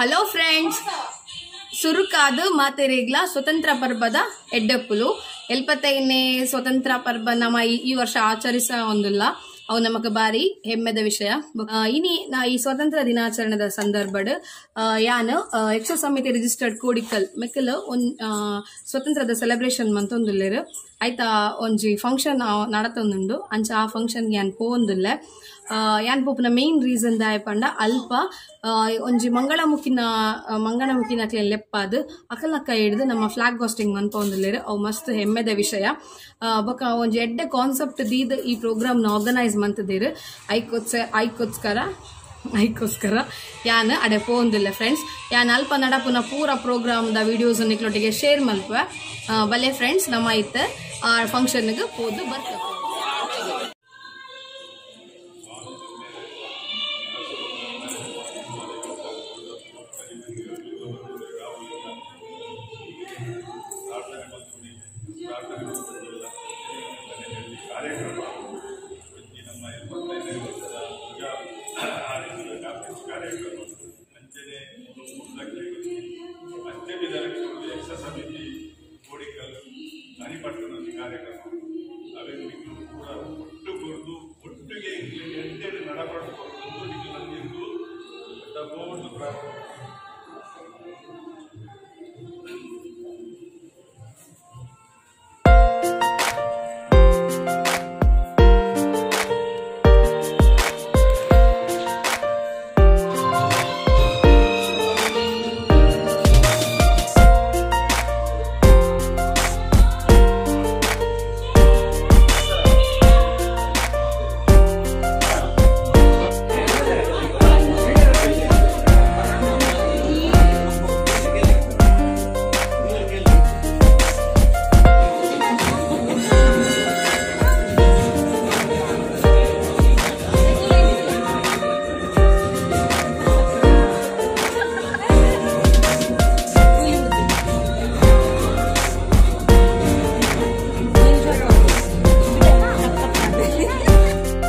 Hello friends ಸುರುಕಾದು ಮಾತೆರೆಗ್ಲ ಸ್ವತಂತ್ರ ಪರ್ವದ ಎಡ್ಡೆಪ್ಪುಲು. ಎಲ್ಪತ್ತೈದನೇ ಸ್ವತಂತ್ರ ಪರ್ವ ನಮ್ಮ ಈ- ವರ್ಷ ಆಚರಿಸ ಒಂದಿಲ್ಲ. ಅವು ನಮಕ್ ಬಾರಿ ಹೆಮ್ಮೆದ ವಿಷಯ. ಇನಿ ನಾ ಈ ಸ್ವತಂತ್ರ ದಿನಾಚರಣೆದ ಸಂದರ್ಭಡ್ ಯಾನು ಯಕ್ಷ ಸಮಿತಿ ರಿಜಿಸ್ಟರ್ಡ್ ಕೋಡಿಕಲ್ ಮೆಕ್ಕಲು ಒಂದ್ ಸ್ವತಂತ್ರದ ಸೆಲೆಬ್ರೇಷನ್ ಮಂತೊಂದುಲ್ಲೆರ್. ಐತ ಒಂಜಿ ಫಂಕ್ಷನ್ ನಡತೊಂದುಂಡು. ಅಂಚ ಆ ಫಂಕ್ಷನ್ ಯಾನ್ ಪೋವೊಂದುಲ್ಲೆ. ಯಾನ್ ಪೋಪುನ ಮೇನ್ ರೀಸನ್ ದಾಯ ಪಂಡ ಅಲ್ಪ ಒಂಜಿ ಮಂಗಳ ಮುಖಿನ ಮಂಗಳಮುಖಿನ ಮುಖಿನ ಮಂಗಳಮುಖಿನಕ್ಲೆ ಲೆಪ್ಪಾದ್ ಅಕಲಕ್ಕ ಹಿಡ್ದು ನಮ್ಮ ಫ್ಲಾಗ್ ಹೋಸ್ಟಿಂಗ್ ಮನ್ಪೊಂದುಲ್ಲೆರ್ ಅವು ಮಸ್ತ್ ಹೆಮ್ಮೆದ ವಿಷಯ. ಬೊಕ ಒಂಜಿ ಎಡ್ಡೆ ಕಾನ್ಸೆಪ್ಟ್ ದೀದ್ ಈ ಪ್ರೋಗ್ರಾಮ್ನ ಆರ್ಗನೈಸ್ ಮಂತದಿರು. ಐಕೋತ್ಸ ಐಕೋಸ್ಕರ ಐಕೋಸ್ಕರ ಯಾನ್, ಅಡೆ ಪೋಂದಿಲ್ಲ ಫ್ರೆಂಡ್ಸ್ ಯಾನ್, ಅಲ್ಪ ನಡಪುನ ಪೂರ ಪ್ರೋಗ್ರಾಮ್ ದ ವಿಡಿಯೋಸ್ ನಿಕ್ಲೊಟ್ಟಿಗೆ ಶೇರ್ ಮಲ್ಪ ಬಲೆ ಫ್ರೆಂಡ್ಸ್ ನಮ್ಮ ಇತ್ತ. ಆ ಫಂಕ್ಷನ್ಗೆ ಹೋದು ಬರ್ತೇವೆ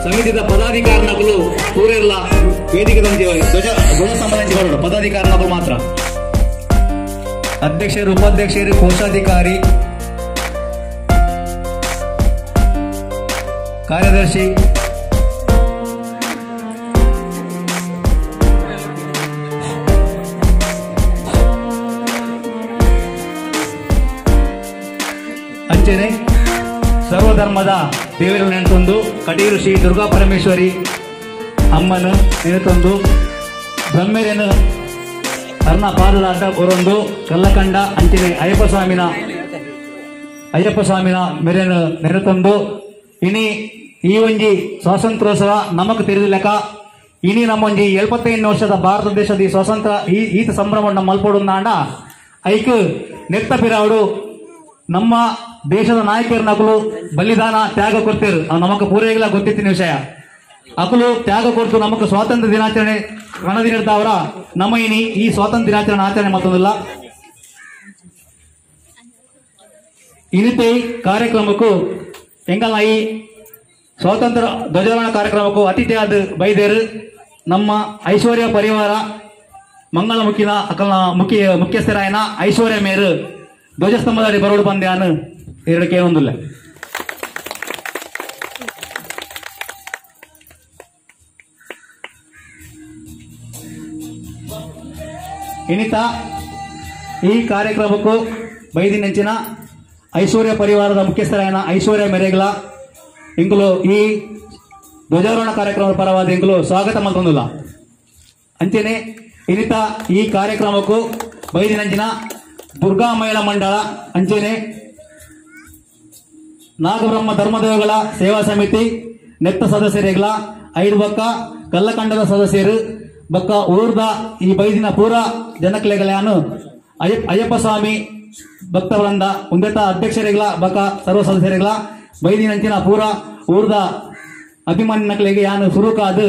ಸಮಿತಿದ ಪದಾಧಿಕಾರಿಗಳು ಪೂರೆಲ್ಲ ವೇದಿಕೆ ಧ್ವಜ ಧ್ವಜ ಪದಾಧಿಕಾರಿ ನಬ್ಲು ಮಾತ್ರ. ಅಧ್ಯಕ್ಷರು ಉಪಾಧ್ಯಕ್ಷರು ಕೋಶಾಧಿಕಾರಿ ಕಾರ್ಯದರ್ಶಿ ದೇವರು ನೆನೆತಂದು ಕಟೀರು ಶ್ರೀ ದುರ್ಗಾ ಪರಮೇಶ್ವರಿ ಅಮ್ಮನ ನೆನೆತಂದು ಬ್ರಹ್ಮೆರೇನು ಅರ್ಣ ಪಾದಲಾಟ ಬರೊಂದು ಕಲ್ಲಕಂಡ ಅಂಚಿನ ಅಯ್ಯಪ್ಪ ಸ್ವಾಮಿನ ಅಯ್ಯಪ್ಪ ಸ್ವಾಮಿನ ಮೆರೆನು ನೆನೆತಂದು ಇನಿ ಈ ಒಂಜಿ ಸ್ವಾತಂತ್ರ್ಯೋತ್ಸವ ನಮಕ್ ತಿಳಿದಿಲ್ಲಕ ಇನಿ ನಮ್ಮೊಂಜಿ ಎಲ್ಪತ್ತೈದು ವರ್ಷದ ಭಾರತ ದೇಶದ ಈ ಸ್ವಾತಂತ್ರ್ಯ, ಈ ಈತ ಸಂಭ್ರಮವನ್ನು ಮಲ್ಪೊಡು ನಾಂಡ ಐಕ್ ನೆತ್ತ ಪಿರಾವಡು ನಮ್ಮ ದೇಶದ ನಾಯಕರ ನಕಲು ಬಲಿದಾನ, ತ್ಯಾಗ ಕೊಡ್ತೇರು. ನಮಕ್ ಪೂರೈಗಲ ಗೊತ್ತಿತ್ತಿನ ವಿಷಯ. ಅಕಲು ತ್ಯಾಗ ಕೊಡ್ತು ನಮಕ್ ಸ್ವಾತಂತ್ರ್ಯ ದಿನಾಚರಣೆ ರಣದಿನಿರ್ತಾವ್ರ ನಮ್ಮ ಇನಿ ಈ ಸ್ವಾತಂತ್ರ್ಯ ದಿನಾಚರಣೆ ಆಚರಣೆ ಮತ್ತೊಂದಿಲ್ಲ. ಇನಿತೆ ಕಾರ್ಯಕ್ರಮಕ್ಕೂ ಎಂಗಲ್ಲ ಈ ಸ್ವಾತಂತ್ರ್ಯ ಧ್ವಜಾರೋಹಣ ಕಾರ್ಯಕ್ರಮಕ್ಕೂ ಅತಿಥಿಯಾದ ಬೈದೇರು. ನಮ್ಮ ಐಶ್ವರ್ಯ ಪರಿವಾರ ಮಂಗಳ ಮುಖಿನ ಅಕಲ್ನ ಮುಖ್ಯ ಮುಖ್ಯಸ್ಥರಾಯನ ಐಶ್ವರ್ಯ ಮೇರು. ಧ್ವಜಸ್ತಂಭದಲ್ಲಿ ಬರೋಡು ಬಂದ್ಯಾನು ಎರಡಕ್ಕೆ ಒಂದಿಲ್ಲ. ಇನಿತ, ಈ ಕಾರ್ಯಕ್ರಮಕ್ಕೂ ಬೈದಿನಂಚಿನ ಐಶ್ವರ್ಯ ಪರಿವಾರದ ಮುಖ್ಯಸ್ಥರಾಯನ ಐಶ್ವರ್ಯ ಮೆರೆಗ್ಲ. ಇಂಕುಲು ಈ ಧ್ವಜಾರೋಹಣ ಕಾರ್ಯಕ್ರಮದ ಪರವಾದ ಇಂಕುಲು ಸ್ವಾಗತ ಮಲ್ತೊಂದಿಲ್ಲ ಅಂಚನೆ ಇನಿತ, ಈ ಕಾರ್ಯಕ್ರಮಕ್ಕೂ ಬೈದಿನಂಚಿನ ದುರ್ಗಾ ಮಹಿಳಾ ಮಂಡಳ ಅಂಚನೆ ನಾಗಬ್ರಹ್ಮ ಧರ್ಮದೇವಗಳ ಸೇವಾ ಸಮಿತಿ, ನೆತ್ತ ಸದಸ್ಯರೇಗಳ ಐದು ಬಕ್ಕ ಕಲ್ಲಕಂಡದ ಸದಸ್ಯರು, ಬಕ್ಕ ಊರ್ದ ಈ ಬೈದಿನ ಪೂರ ಜನಕ್ಲೆಗಳಾನು ಅಯ್ಯಪ್ಪ ಸ್ವಾಮಿ ಭಕ್ತವೃಂದ ಉಂದೆತ ಅಧ್ಯಕ್ಷರಿಗಳ ಬಕ್ಕ ಸರ್ವ ಸದಸ್ಯರಿಗಳ ಬೈದಿನಂಚಿನ ಪೂರ ಊರ್ದ ಅಭಿಮಾನಿ ನಕಲೆಗೆ ಯಾನು ಸುರುಕಾದ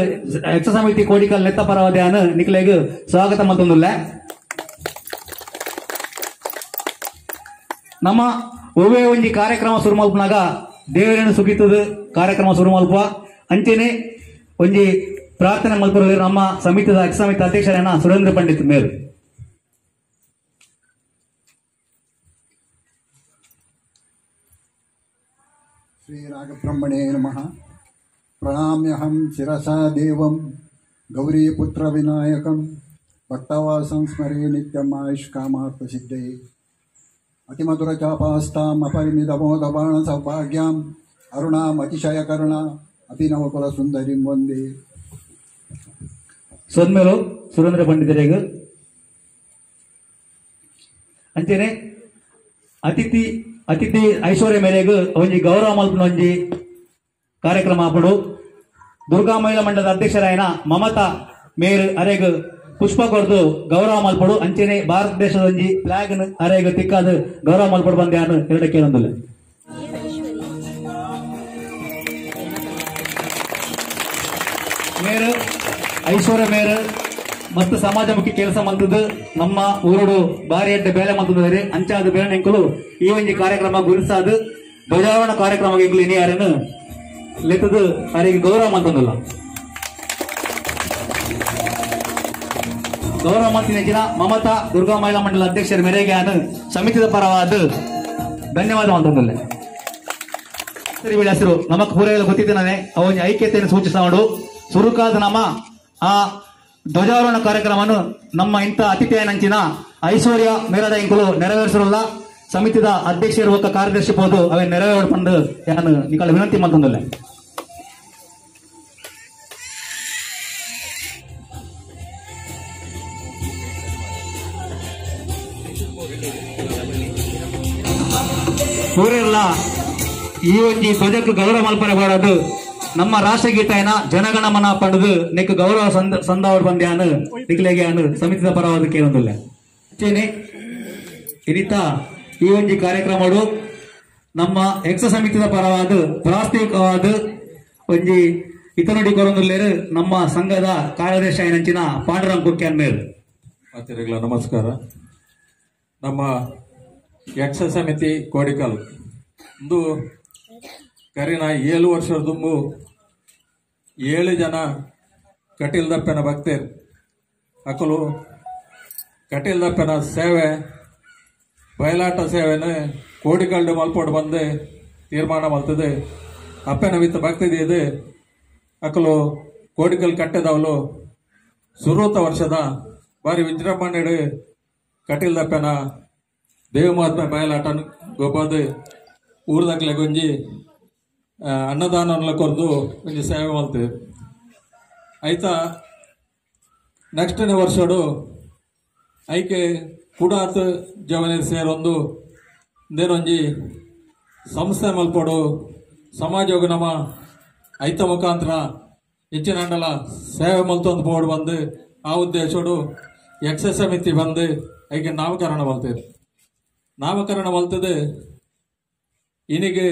ಯಕ್ಷ ಸಮಿತಿ ಕೋಡಿಕಲ್ ನೆತ್ತ ಪರವಾದ ಯಾನು ನಿಕ್ಲೆಗೆ ಸ್ವಾಗತ ಮತ್ತೊಂದುಲ್ಲ. ನಮ್ಮ ಒಮ್ಮೆ ಒಂದು ಕಾರ್ಯಕ್ರಮ ಶುರು ಮಲ್ಪನಾಗ ದೇವರನ್ನು ಸುಖಿತದ ಕಾರ್ಯಕ್ರಮ ಶುರು ಮಲ್ಪ ಅಂಚೆನೆ ಒಂದು ಪ್ರಾರ್ಥನೆ ಮಲ್ಪರಲ್ಲಿ ನಮ್ಮ ಸಮಿತಿಯ ಸಮಿತಿ ಅಧ್ಯಕ್ಷರನ್ನ ಸುರೇಂದ್ರ ಪಂಡಿತ್ ಮೇಲು श्रीरागब्रह्मणे नमः प्रणाम्यहं शिरसा देवं गौरीपुत्रविनायकं भक्तवासं स्मरे नित्यम् आयुष्कामार्थसिद्धये అతిమధురచాపాస్తామపరిమితమోదబాణ సౌభాగ్యాం అరుణామతిశయకరుణ అభినవకుల సుందరి వంది ಸೊನ್ಮೇಲು ಸುರೇಂದ್ರ ಪಂಡಿತರಿಗೆ ಅಂಚೆನೆ ಅತಿಥಿ ಅತಿಥಿ ಐಶ್ವರ್ಯ ಮೇರೆಗೂ ಒಂಜಿ ಗೌರವ ಮಲ್ಪಿನ ಒಂಜಿ ಕಾರ್ಯಕ್ರಮ ಅಪ್ಪಡು ದುರ್ಗಾ ಮಹಿಳಾ ಮಂಡಲದ ಅಧ್ಯಕ್ಷರಾಯನ ಮಮತಾ ಮೇರ್ ಅರೆಗ್ ಪುಷ್ಪ ಕೊಡ್ದು ಗೌರವ ಮಲ್ಪಡು. ಅಂಚನೆ ಭಾರತ ದೇಶದ ಒಂಜಿ ಫ್ಲಾಗ್ ಅರೆಗ ತಿಕ್ಕಾದ ಗೌರವ ಮಲ್ಪಡು ಬಂದ ಯಾರು ಎರಡಕ್ಕೆ ಕೇಳೊಂದಿಲ್ಲ ಮೇರು, ಐಶ್ವರ್ಯ ಮೇರು ಮತ್ತು ಸಮಾಜಮುಖಿ ಕೆಲಸ ಮಂತದ್ದು ನಮ್ಮ ಊರುಡು ಬಾರಿ ಅಡ್ಡ ಬೇಲೆ ಮಂತದ್ರೆ ಅಂಚಾದ ಬೇಳೆಂಕಲು ಈ ಒಂದು ಕಾರ್ಯಕ್ರಮ ಗುರುಸಾದ ಧ್ವಜಾರೋಹಣ ಕಾರ್ಯಕ್ರಮ ಇನಿ ಯಾರನ್ನು ಲೆತ್ತದು ಅವರಿಗೆ ಗೌರವ ಮಂತಂದಿಲ್ಲ. ಗೌರವ ಮಂತ್ರಿ ನೆಚ್ಚಿನ ಮಮತಾ ದುರ್ಗಾ ಮಹಿಳಾ ಮಂಡಲ ಅಧ್ಯಕ್ಷರ ಮೇರೆಗೆ ನಾನು ಸಮಿತಿದ ಪರವಾದ ಧನ್ಯವಾದ ಬಿಡಿ ಹೆಸರು, ನಮಕ್ ಗೊತ್ತಿದ್ದೆ ಗೊತ್ತಿದ್ದೇನೆ ಅವನ ಐಕ್ಯತೆಯನ್ನು ಸೂಚಿಸಿಕೊಂಡು ಸುರುಕಾದ ನಮ್ಮ ಆ ಧ್ವಜಾರೋಹಣ ಕಾರ್ಯಕ್ರಮವನ್ನು ನಮ್ಮ ಇಂಥ ಅತಿಥಿಯ ನಂಚಿನ ಐಶ್ವರ್ಯ ಮೇಲದ ಇಂಕುಲು ನೆರವೇರಿಸಿರಲ್ಲ. ಸಮಿತಿದ ಅಧ್ಯಕ್ಷರು ಇರುವ ಕಾರ್ಯದರ್ಶಿ ಹೋದು ಅವೇ ನೆರವೇರ್ಪಂಡು ನಾನು ನಿಕಲ ವಿನಂತಿ ಮಂತಂದಲ್ಲ ಊರೆಲ್ಲ ಈ ಒಂಜಿ ಧ್ವಜಕ್ಕೆ ಗೌರವ ಮಲ್ಪನೆ ಮಾಡೋದು ನಮ್ಮ ರಾಷ್ಟ್ರಗೀತೆಯನ ಜನಗಣಮನ ಪಡೆದು ನಿಕ್ ಗೌರವ ಸಂದ ಸಂದಾವಡ್ ಬಂದ್ಯಾನು ನಿಕ್ಲೆಗೆ ಅನು ಸಮಿತಿದ ಪರವಾದ ಕೇಳೊಂದಿಲ್ಲ ಚೇನೆ ಇನಿತ ಈ ಒಂದು ಕಾರ್ಯಕ್ರಮಡು ನಮ್ಮ ಯಕ್ಷ ಸಮಿತಿದ ಪರವಾದ, ಪ್ರಾಸ್ತಿಕವಾದ ಒಂಜಿ ಇತನುಡಿ ಕೊರೊಂದುಲ್ಲೇರು ನಮ್ಮ ಸಂಘದ ಕಾರ್ಯದರ್ಶ ಏನಂಚಿನ ಪಾಂಡುರಂಗ್ ಮೇಲ್ ಮಾತಿರಿಗಳ ನಮಸ್ಕಾರ. ನಮ್ಮ ಯಕ್ಷ ಸಮಿತಿ ಕೋಡಿಕಲ್ ಇಂದು ಕರಿನ ಏಳು ವರ್ಷದ ದುಂಬು ಏಳು ಜನ ಕಟೀಲ್ ದಪ್ಪನ ಭಕ್ತರು. ಅಕಲು ಕಟೀಲ್ ದಪ್ಪನ ಸೇವೆ, ಬಯಲಾಟ ಸೇವೆನೇ ಕೋಡಿಕಲ್ಡು ಮಲ್ಪೋಡು ಬಂದು ತೀರ್ಮಾನ ಮಲ್ತದೆ. ಅಪ್ಪನ ವಿತ್ತ ಭಕ್ತಿದೆ ಇದು. ಅಕಲು ಕೋಡಿಕಲ್ ಕಟ್ಟದವಳು ಸುರೂತ ವರ್ಷದ ಬಾರಿ ವಿಜೃಂಭಣೆ ಕಟೀಲ್ ದಪ್ಪನ ದೇವಮಾತ್ಮ ಬಯಲಾಟನ ಗೊಬ್ಬದು ಊರ್ದಾಗ್ಲೆ ಗೊಂಜಿ ಅನ್ನದಾನ ಕೊರ್ದು ಒಂಜಿ ಸೇವೆ ಮಲ್ತೇವೆ ಆಯ್ತಾ? ನೆಕ್ಸ್ಟ್ನೇ ವರ್ಷಡು ಐಕೆ ಕುಡಾತ್ ಜವನಿ ಸೇರೊಂದು ಇಂದೇನೊಂಜಿ ಸಂಸ್ಥೆ ಮಲ್ಪಡು ಸಮಾಜೋಗ ನಮ್ಮ ಐತ ಮುಖಾಂತರ ಹೆಚ್ಚಿನ ಅಂಡಲ ಸೇವೆ ಮಲ್ತೊಂದು ಬೋರ್ಡ್ ಬಂದು, ಆ ಉದ್ದೇಶಡು ಯಕ್ಷ ಸಮಿತಿ ಬಂದು, ಐಕೆ ನಾಮಕರಣ ಮಲ್ತೇವೆ. ನಾಮಕರಣ ಮಲ್ತದೆ ಇನಿಗೆ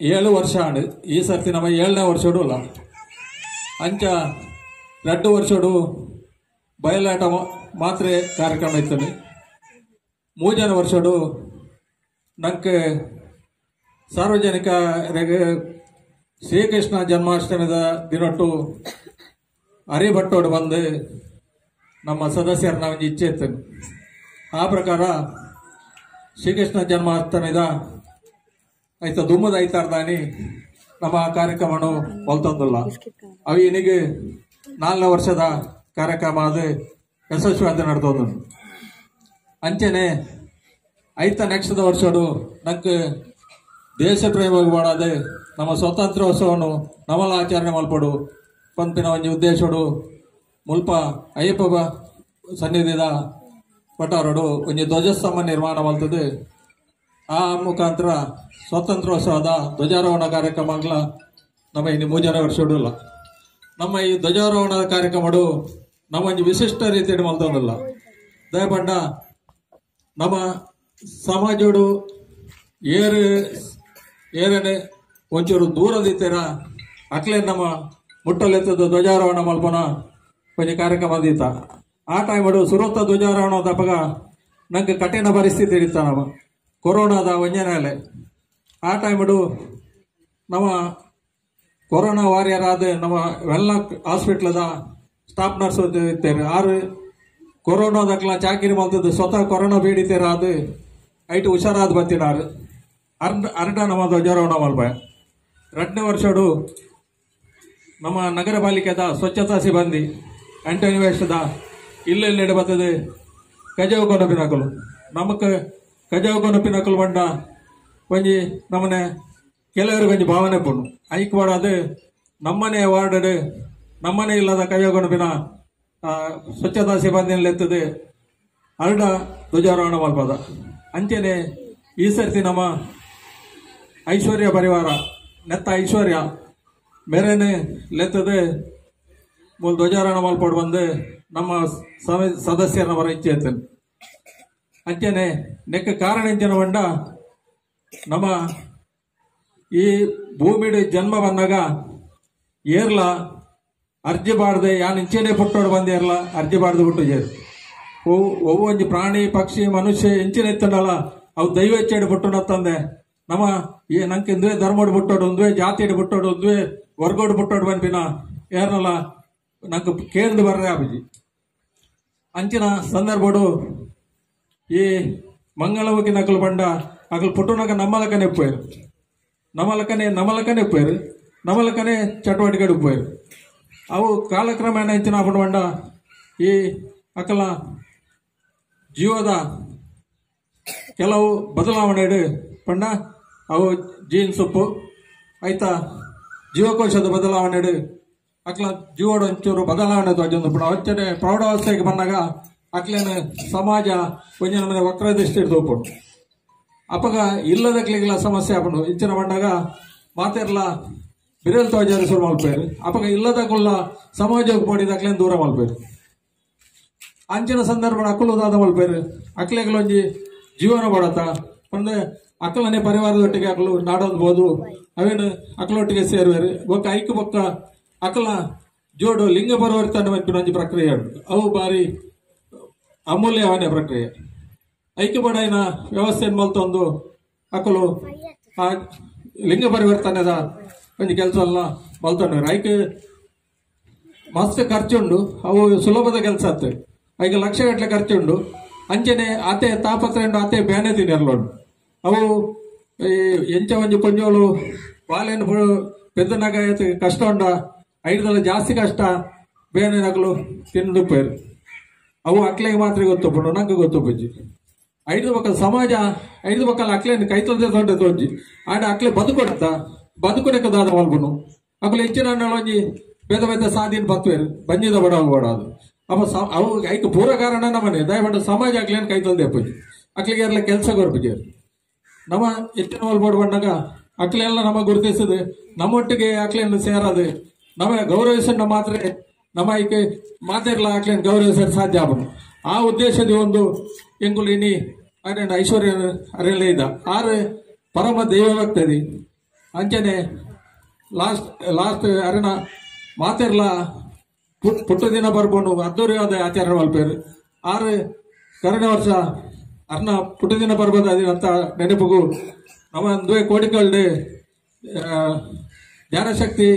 ಏಳು ವರ್ಷ ಆಂಡ್ ಈ ಸರ್ತಿ ನಮ್ಮ ಏಳನೇ ವರ್ಷಡು ಅಲ್ಲ ಅಂಚ ಎರಡು ವರ್ಷಡು ಬಯಲಾಟ ಮಾತ್ರ ಕಾರ್ಯಕ್ರಮ ಇತ್ತನೆ ಮೂಜನ ವರ್ಷಡು ನಂಗೆ ಸಾರ್ವಜನಿಕರಿಗೆ ಶ್ರೀಕೃಷ್ಣ ಜನ್ಮಾಷ್ಟಮಿದ ದಿನೊಟ್ಟು ಹರಿಭಟ್ಟೋಡು ಬಂದು ನಮ್ಮ ಸದಸ್ಯರನ್ನ ಇಚ್ಛೆ ಇತ್ತು ಆ ಪ್ರಕಾರ ಶ್ರೀಕೃಷ್ಣ ಜನ್ಮಾಷ್ಟಮಿದ ಆಯ್ತಾ ದುಮ್ಮದ ಐತಾರ್ದಾನಿ ನಮ್ಮ ಕಾರ್ಯಕ್ರಮನು ಹೊಲ್ತಂದಿಲ್ಲ ಅವು ಇನಿಗೆ ನಾಲ್ಕನೇ ವರ್ಷದ ಕಾರ್ಯಕ್ರಮ ಅದು ಯಶಸ್ವಿಯಾದ ನಡೆದೋದು. ಅಂಚೆನೆ ಐತ ನೆಕ್ಸ್ಟ್ ವರ್ಷಡು ನಂಗೆ ದೇಶ ಪ್ರೇಮ ಮಾಡದೆ ನಮ್ಮ ಸ್ವಾತಂತ್ರ್ಯೋತ್ಸವನು ನಮಲ ಆಚರಣೆ ಮಲ್ಪಡು ಪಂಪಿನ ಒಂದು ಉದ್ದೇಶಡು ಮುಲ್ಪ ಅಯ್ಯಪ್ಪ ಸನ್ನಿಧಿದ ಕೊಟ್ಟವರಡು ಒಂದು ಧ್ವಜಸ್ತಂಭ ನಿರ್ಮಾಣ ಮಾಡ್ತದೆ ಆ ಮುಖಾಂತರ ಸ್ವಾತಂತ್ರ್ಯೋತ್ಸವದ ಧ್ವಜಾರೋಹಣ ಕಾರ್ಯಕ್ರಮಗಳ ನಮ್ಮ ಇನ್ನು ಮೂಜನ ವರ್ಷಡಿಲ್ಲ ನಮ್ಮ ಈ ಧ್ವಜಾರೋಹಣ ಕಾರ್ಯಕ್ರಮಡು ನಮ್ಮ ಒಂದು ವಿಶಿಷ್ಟ ರೀತಿಯಲ್ಲಿ ಮಲ್ತೊಂದಿಲ್ಲ ದಯಪಂಡ ನಮ್ಮ ಸಮಾಜಡು ಏರು, ಏರನೆ ಒಂಚೂರು ದೂರದಿತ್ತೀರ ಅಕ್ಲೆ ನಮ್ಮ ಮುಟ್ಟಲೆತ್ತದ ಧ್ವಜಾರೋಹಣ ಮಲ್ಪನ ಕೊಂಚ ಕಾರ್ಯಕ್ರಮ ದೀತ ಆ ಟೈಮಡು ಸುರತ ಧ್ವಜಾರೋಹಣ ದಪ್ಪಗ ನಂಗೆ ಕಠಿಣ ಪರಿಸ್ಥಿತಿ ಇಡಿತ ನಮ್ಮ ಕೊರೋನಾದ ವಂಜನೆಲೆ ಆ ಟೈಮಡು ನಮ್ಮ ಕೊರೋನಾ ವಾರಿಯರ್ ಆದ ನಮ್ಮ ವೆಲ್ಲ ಹಾಸ್ಪಿಟ್ಲದ ಸ್ಟಾಫ್ ನರ್ಸ್ ಇರ್ತೇವೆ ಆರು ಕೊರೋನಾದಕ್ಲ ಚಾಕಿರಿ ಮಲ್ತದ್ದು ಸ್ವತಃ ಕೊರೋನಾ ಪೀಡಿತರ ಅದು ಐಟು ಹುಷಾರಾದ ಬತ್ತಿನಾರು. ಅರ್ ಅರ್ಡ ನಮ್ಮ ಧ್ವಜಾರೋಹಣ ಮಲ್ಪ. ಎರಡನೇ ವರ್ಷಡು ನಮ್ಮ ನಗರ ಪಾಲಿಕೆದ ಸ್ವಚ್ಛತಾ ಸಿಬ್ಬಂದಿ, ಎಂಟನೇ ವರ್ಷದ ನೆಡೆ ಬರ್ತದೆ. ಕಜಾವುಗೊಂಡ ಪಿನಾಕಲು ನಮಕ್ ಕಜಾವು ಪಿನಾಕಲು ಬಂಡ ಕೊಂಜಿ ನಮ್ಮನೆ ಕೆಲವರು ಕೊಂಚ ಭಾವನೆ ಪುಣ್ಣು ಐಕ್ ಮಾಡೋದು ನಮ್ಮನೆ ವಾರ್ಡ್ ನಮ್ಮನೆ ಇಲ್ಲದ ಕಜಾವು ಪಿನ ಸ್ವಚ್ಛತಾ ಸಿಬ್ಬಂದಿಯಲ್ಲಿ ಎತ್ತದೆ. ಅರ್ಡ ಧ್ವಜಾರೋಹಣ ಮಲ್ಪದ ಅಂಚೆನೆ ಈ ಸರ್ತಿ ನಮ್ಮ ಐಶ್ವರ್ಯ ಪರಿವಾರ, ನೆತ್ತ ಐಶ್ವರ್ಯ, ಮೇರೆನೆ ಲೆತ್ತದೆ. ಧ್ವಜಾರೋಹಣ ಮಲ್ಪಡು ಬಂದು. ನಮ್ಮ ಸದಸ್ಯರವರ ಇಚ್ಛೆಯತ್ತಲ್ಲಿ ಅಂಚೆನೆ ನೆಕ್ಕ ಕಾರಣ ಇಂಚನ ಬಂಡ ನಮ್ಮ ಈ ಭೂಮಿಡು ಜನ್ಮ ಬಂದಾಗ ಏರ್ಲ ಅರ್ಜಿ ಬಾಡ್ದೆ ಯಾನ್ ಇಂಚೆನೆ ಪುಟ್ಟೋಡು ಬಂದೇರ್ಲ ಅರ್ಜಿ ಬಾಡ್ದು ಬಿಟ್ಟು ಜೇರು ಒವ್ ಒವ್ವೊಂಜಿ ಪ್ರಾಣಿ, ಪಕ್ಷಿ, ಮನುಷ್ಯ ಇಂಚಿನ ಎತ್ತಂಡಲ್ಲ, ಅವು ದೈವ ಹೆಚ್ಚಾಡಿ ಬಿಟ್ಟೋಣ ತಂದೆ. ನಮ್ಮ ಏ ನಂಗೆ ಇಂದುವೆ ಧರ್ಮೋಡು ಬಿಟ್ಟೋಡು ಪುಟ್ಟೋಡು ಬಿಟ್ಟೋಡು, ಒಂದುವೆ ವರ್ಗೋಡು ಬಿಟ್ಟೋಡು ಬಂದಿನ ನಂಗೆ ಕೇಂದ್ರ ಬರ್ರೆ ಆಬಿಜಿ ಅಂಚಿನ ಸಂದರ್ಭಡು ಈ ಮಂಗಳವಕ್ಕೆ ನಕಲು ಬಂಡ ಅಕಲು ಪುಟ್ಟುನಕ ನಮ್ಮಲಕನೆ ಉಪ್ಪೇರು ನಮಲಕನೆ ನಮಲಕನೆ ಉಪ್ಪೇರು ನಮಲಕನೆ ಚಟುವಟಿಕೆ ಉಪ್ಪೇರು ಅವು ಕಾಲಕ್ರಮೇಣ ಇಂಚಿನ ಆಪಣ ಬಂಡ ಈ ಅಕಲ ಜೀವದ ಕೆಲವು ಬದಲಾವಣೆ ಪಂಡ ಅವು ಜೀನ್ ಸೊಪ್ಪು ಆಯ್ತಾ ಜೀವಕೋಶದ ಬದಲಾವಣೆ ಅಕ್ಲ ಜೀವಡ ಒಂಚೂರು ಬದಲಾವಣೆ ತೋಜೊಂದು ಪುಣ ಅವಚ್ಚನೆ ಪ್ರೌಢಾವಸ್ಥೆಗೆ ಬಂದಾಗ ಅಕ್ಲೇನ ಸಮಾಜ ಒಂಜಿ ವಕ್ರ ವಕ್ರದೃಷ್ಟಿ ಹಿಡಿದು ಅಪಗ ಇಲ್ಲದಕ್ಲಿಗೆಲ್ಲ ಸಮಸ್ಯೆ ಆಪುಂಡು ಇಂಚಿನ ಬಂದಾಗ ಮಾತೆರ್ಲ ಬಿರಲ್ ತೋಜಾರಿ ಶುರು ಮಲ್ಪೇರು ಅಪಗ ಇಲ್ಲದಕ್ಕುಲ್ಲ ಸಮಾಜಕ್ಕೆ ಪೋಡಿದಕ್ಲೇನ್ ದೂರ ಮಲ್ಪೇರು ಅಂಚಿನ ಸಂದರ್ಭ ಅಕ್ಕಲುದಾದ ಮಲ್ಪೇರು ಅಕ್ಲೆಗಳೊಂಜಿ ಜೀವನ ಬಡತ ಅಂದ್ರೆ ಅಕ್ಕಲನೇ ಪರಿವಾರದೊಟ್ಟಿಗೆ ಅಕ್ಕಲು ನಾಡೋದ್ಬೋದು. ಅವೇನು ಅಕ್ಕಲೊಟ್ಟಿಗೆ ಸೇರುವೇರು. ಒಕ್ಕ ಐಕ್ಯ ಪಕ್ಕ ಜೋಡು ಲಿಂಗ ಪರಿವರ್ತನೆ ಒಂದು ಪ್ರಕ್ರಿಯೆ. ಅವು ಬಾರಿ ಅಮೂಲ್ಯವಾದ ಪ್ರಕ್ರಿಯೆ. ಐಕ್ಯ ಬಡೈನ ವ್ಯವಸ್ಥೆ ಮಲ್ತೊಂದು ಅಕಲು ಆ ಲಿಂಗ ಪರಿವರ್ತನೆದ ಒಂದು ಕೆಲಸ ಎಲ್ಲ ಐಕ್ಯ ಮಸ್ತ್ ಖರ್ಚುಂಡು, ಅವು ಸುಲಭದ ಕೆಲಸ ಆತು ಐಕ ಲಕ್ಷ ಗಟ್ಟಲೆ ಖರ್ಚುಂಡು, ಅಂಚನೆ ಆತೆ ತಾಪತ್ರೆಂಡು ಆತೆ ಬ್ಯಾನೆ ತಿನ್ನರ್ಲೋಡು. ಅವು ಈ ಎಂಚ ಒಂಜಿ ಕೊಂಜೋಳು ಬಾಲೆನ್ ಪೆದ್ದನಾಗ ಕಷ್ಟ ಉಂಡ ಐದಲ್ಲ ಜಾಸ್ತಿ ಕಷ್ಟ. ಬೇನೆ ನಗಲು ಪೇರು. ಅವು ಅಕ್ಲೆಗೆ ಮಾತ್ರ ಗೊತ್ತುಪುಂಡು ನಂಗೆ ಗೊತ್ತುಪ್ಪಜ್ಜಿ ಐದು ಪಕ್ಕ ಸಮಾಜ, ಐದು ಪಕ್ಕಲ ಅಕ್ಲೇನು ಕೈತೊಂದೆ ತೊಂದರೆ ತೋಜಿ. ಆಡ ಅಕ್ಲೆ ಬದುಕೊಡ್ತ, ಬದುಕೊಡಕ್ಕೆ ದಾದ ಮಲ್ಪುನು ಅಕ್ಲೆ ಹೆಚ್ಚಿನ ಒಂಜಿ ಬೇದ ಬೇದ ಸಾದಿನ ಬತ್ತುವೇರು ಬಂಜಿದ ಬಡ ಅದು. ಅಪ್ಪ ಸ- ಅವು ಐಕ ಪೂರ ಕಾರಣ ನಮ್ಮನೆ. ದಯಮಾಡಿ ಸಮಾಜ ಅಕ್ಲೇನು ಕೈತೊಂದೆ ಅಪ್ಪಜಿ ಅಕ್ಲಿಗೆ ಎಲ್ಲ ಕೆಲಸ ಕೊರ್ಪಜಿ ನಮ್ಮ ಹೆಚ್ಚಿನ ಮಲ್ಬೋಡ್ ಬಂದಾಗ ಅಕ್ಲೆಲ್ಲ ನಮ್ಮ ಗುರುತಿಸದೆ. ನಮ್ಮೊಟ್ಟಿಗೆ ಅಕ್ಲೆಯನ್ನು ಸೇರದೆ ನಮ್ಮ ಗೌರವಿಸಣ್ಣ ಮಾತ್ರ ನಮ್ಮ ಈಕೆ ಮಾತಿರ್ಲ ಅಂತ ಗೌರವಿಸಲು ಸಾಧ್ಯ ಆಗ್ಬೋದು. ಆ ಉದ್ದೇಶದ ಒಂದು ಎಂಗುಲು ಇನ್ನಿ ಅರೆಂಡ ಐಶ್ವರ್ಯ ಅರೆಲ್ಲ ಇದ್ದ ಆರು ಪರಮ ದೈವವಾಗ್ತದೆ ಅಂಚನೆ ಲಾಸ್ಟ್ ಲಾಸ್ಟ್ ಅರೆನ ಮಾತಿರ್ಲ ಪುಟ್ಟ ದಿನ ಬರ್ಬೋದು ಅದ್ದೂರಿಯಾದ ಆಚರಣೆ ಮಲ್ಪೇರು ಆರು ಕರಣ ವರ್ಷ ಅರ್ಣ ಪುಟ್ಟ ದಿನ ಬರ್ಬೋದು ಅಂತ ನೆನಪಿಗೂ ನಮ್ಮ ದ್ವೇ ಕೋಡಿಕಲ್ಡ್ ಜ್ಞಾನಶಕ್ತಿ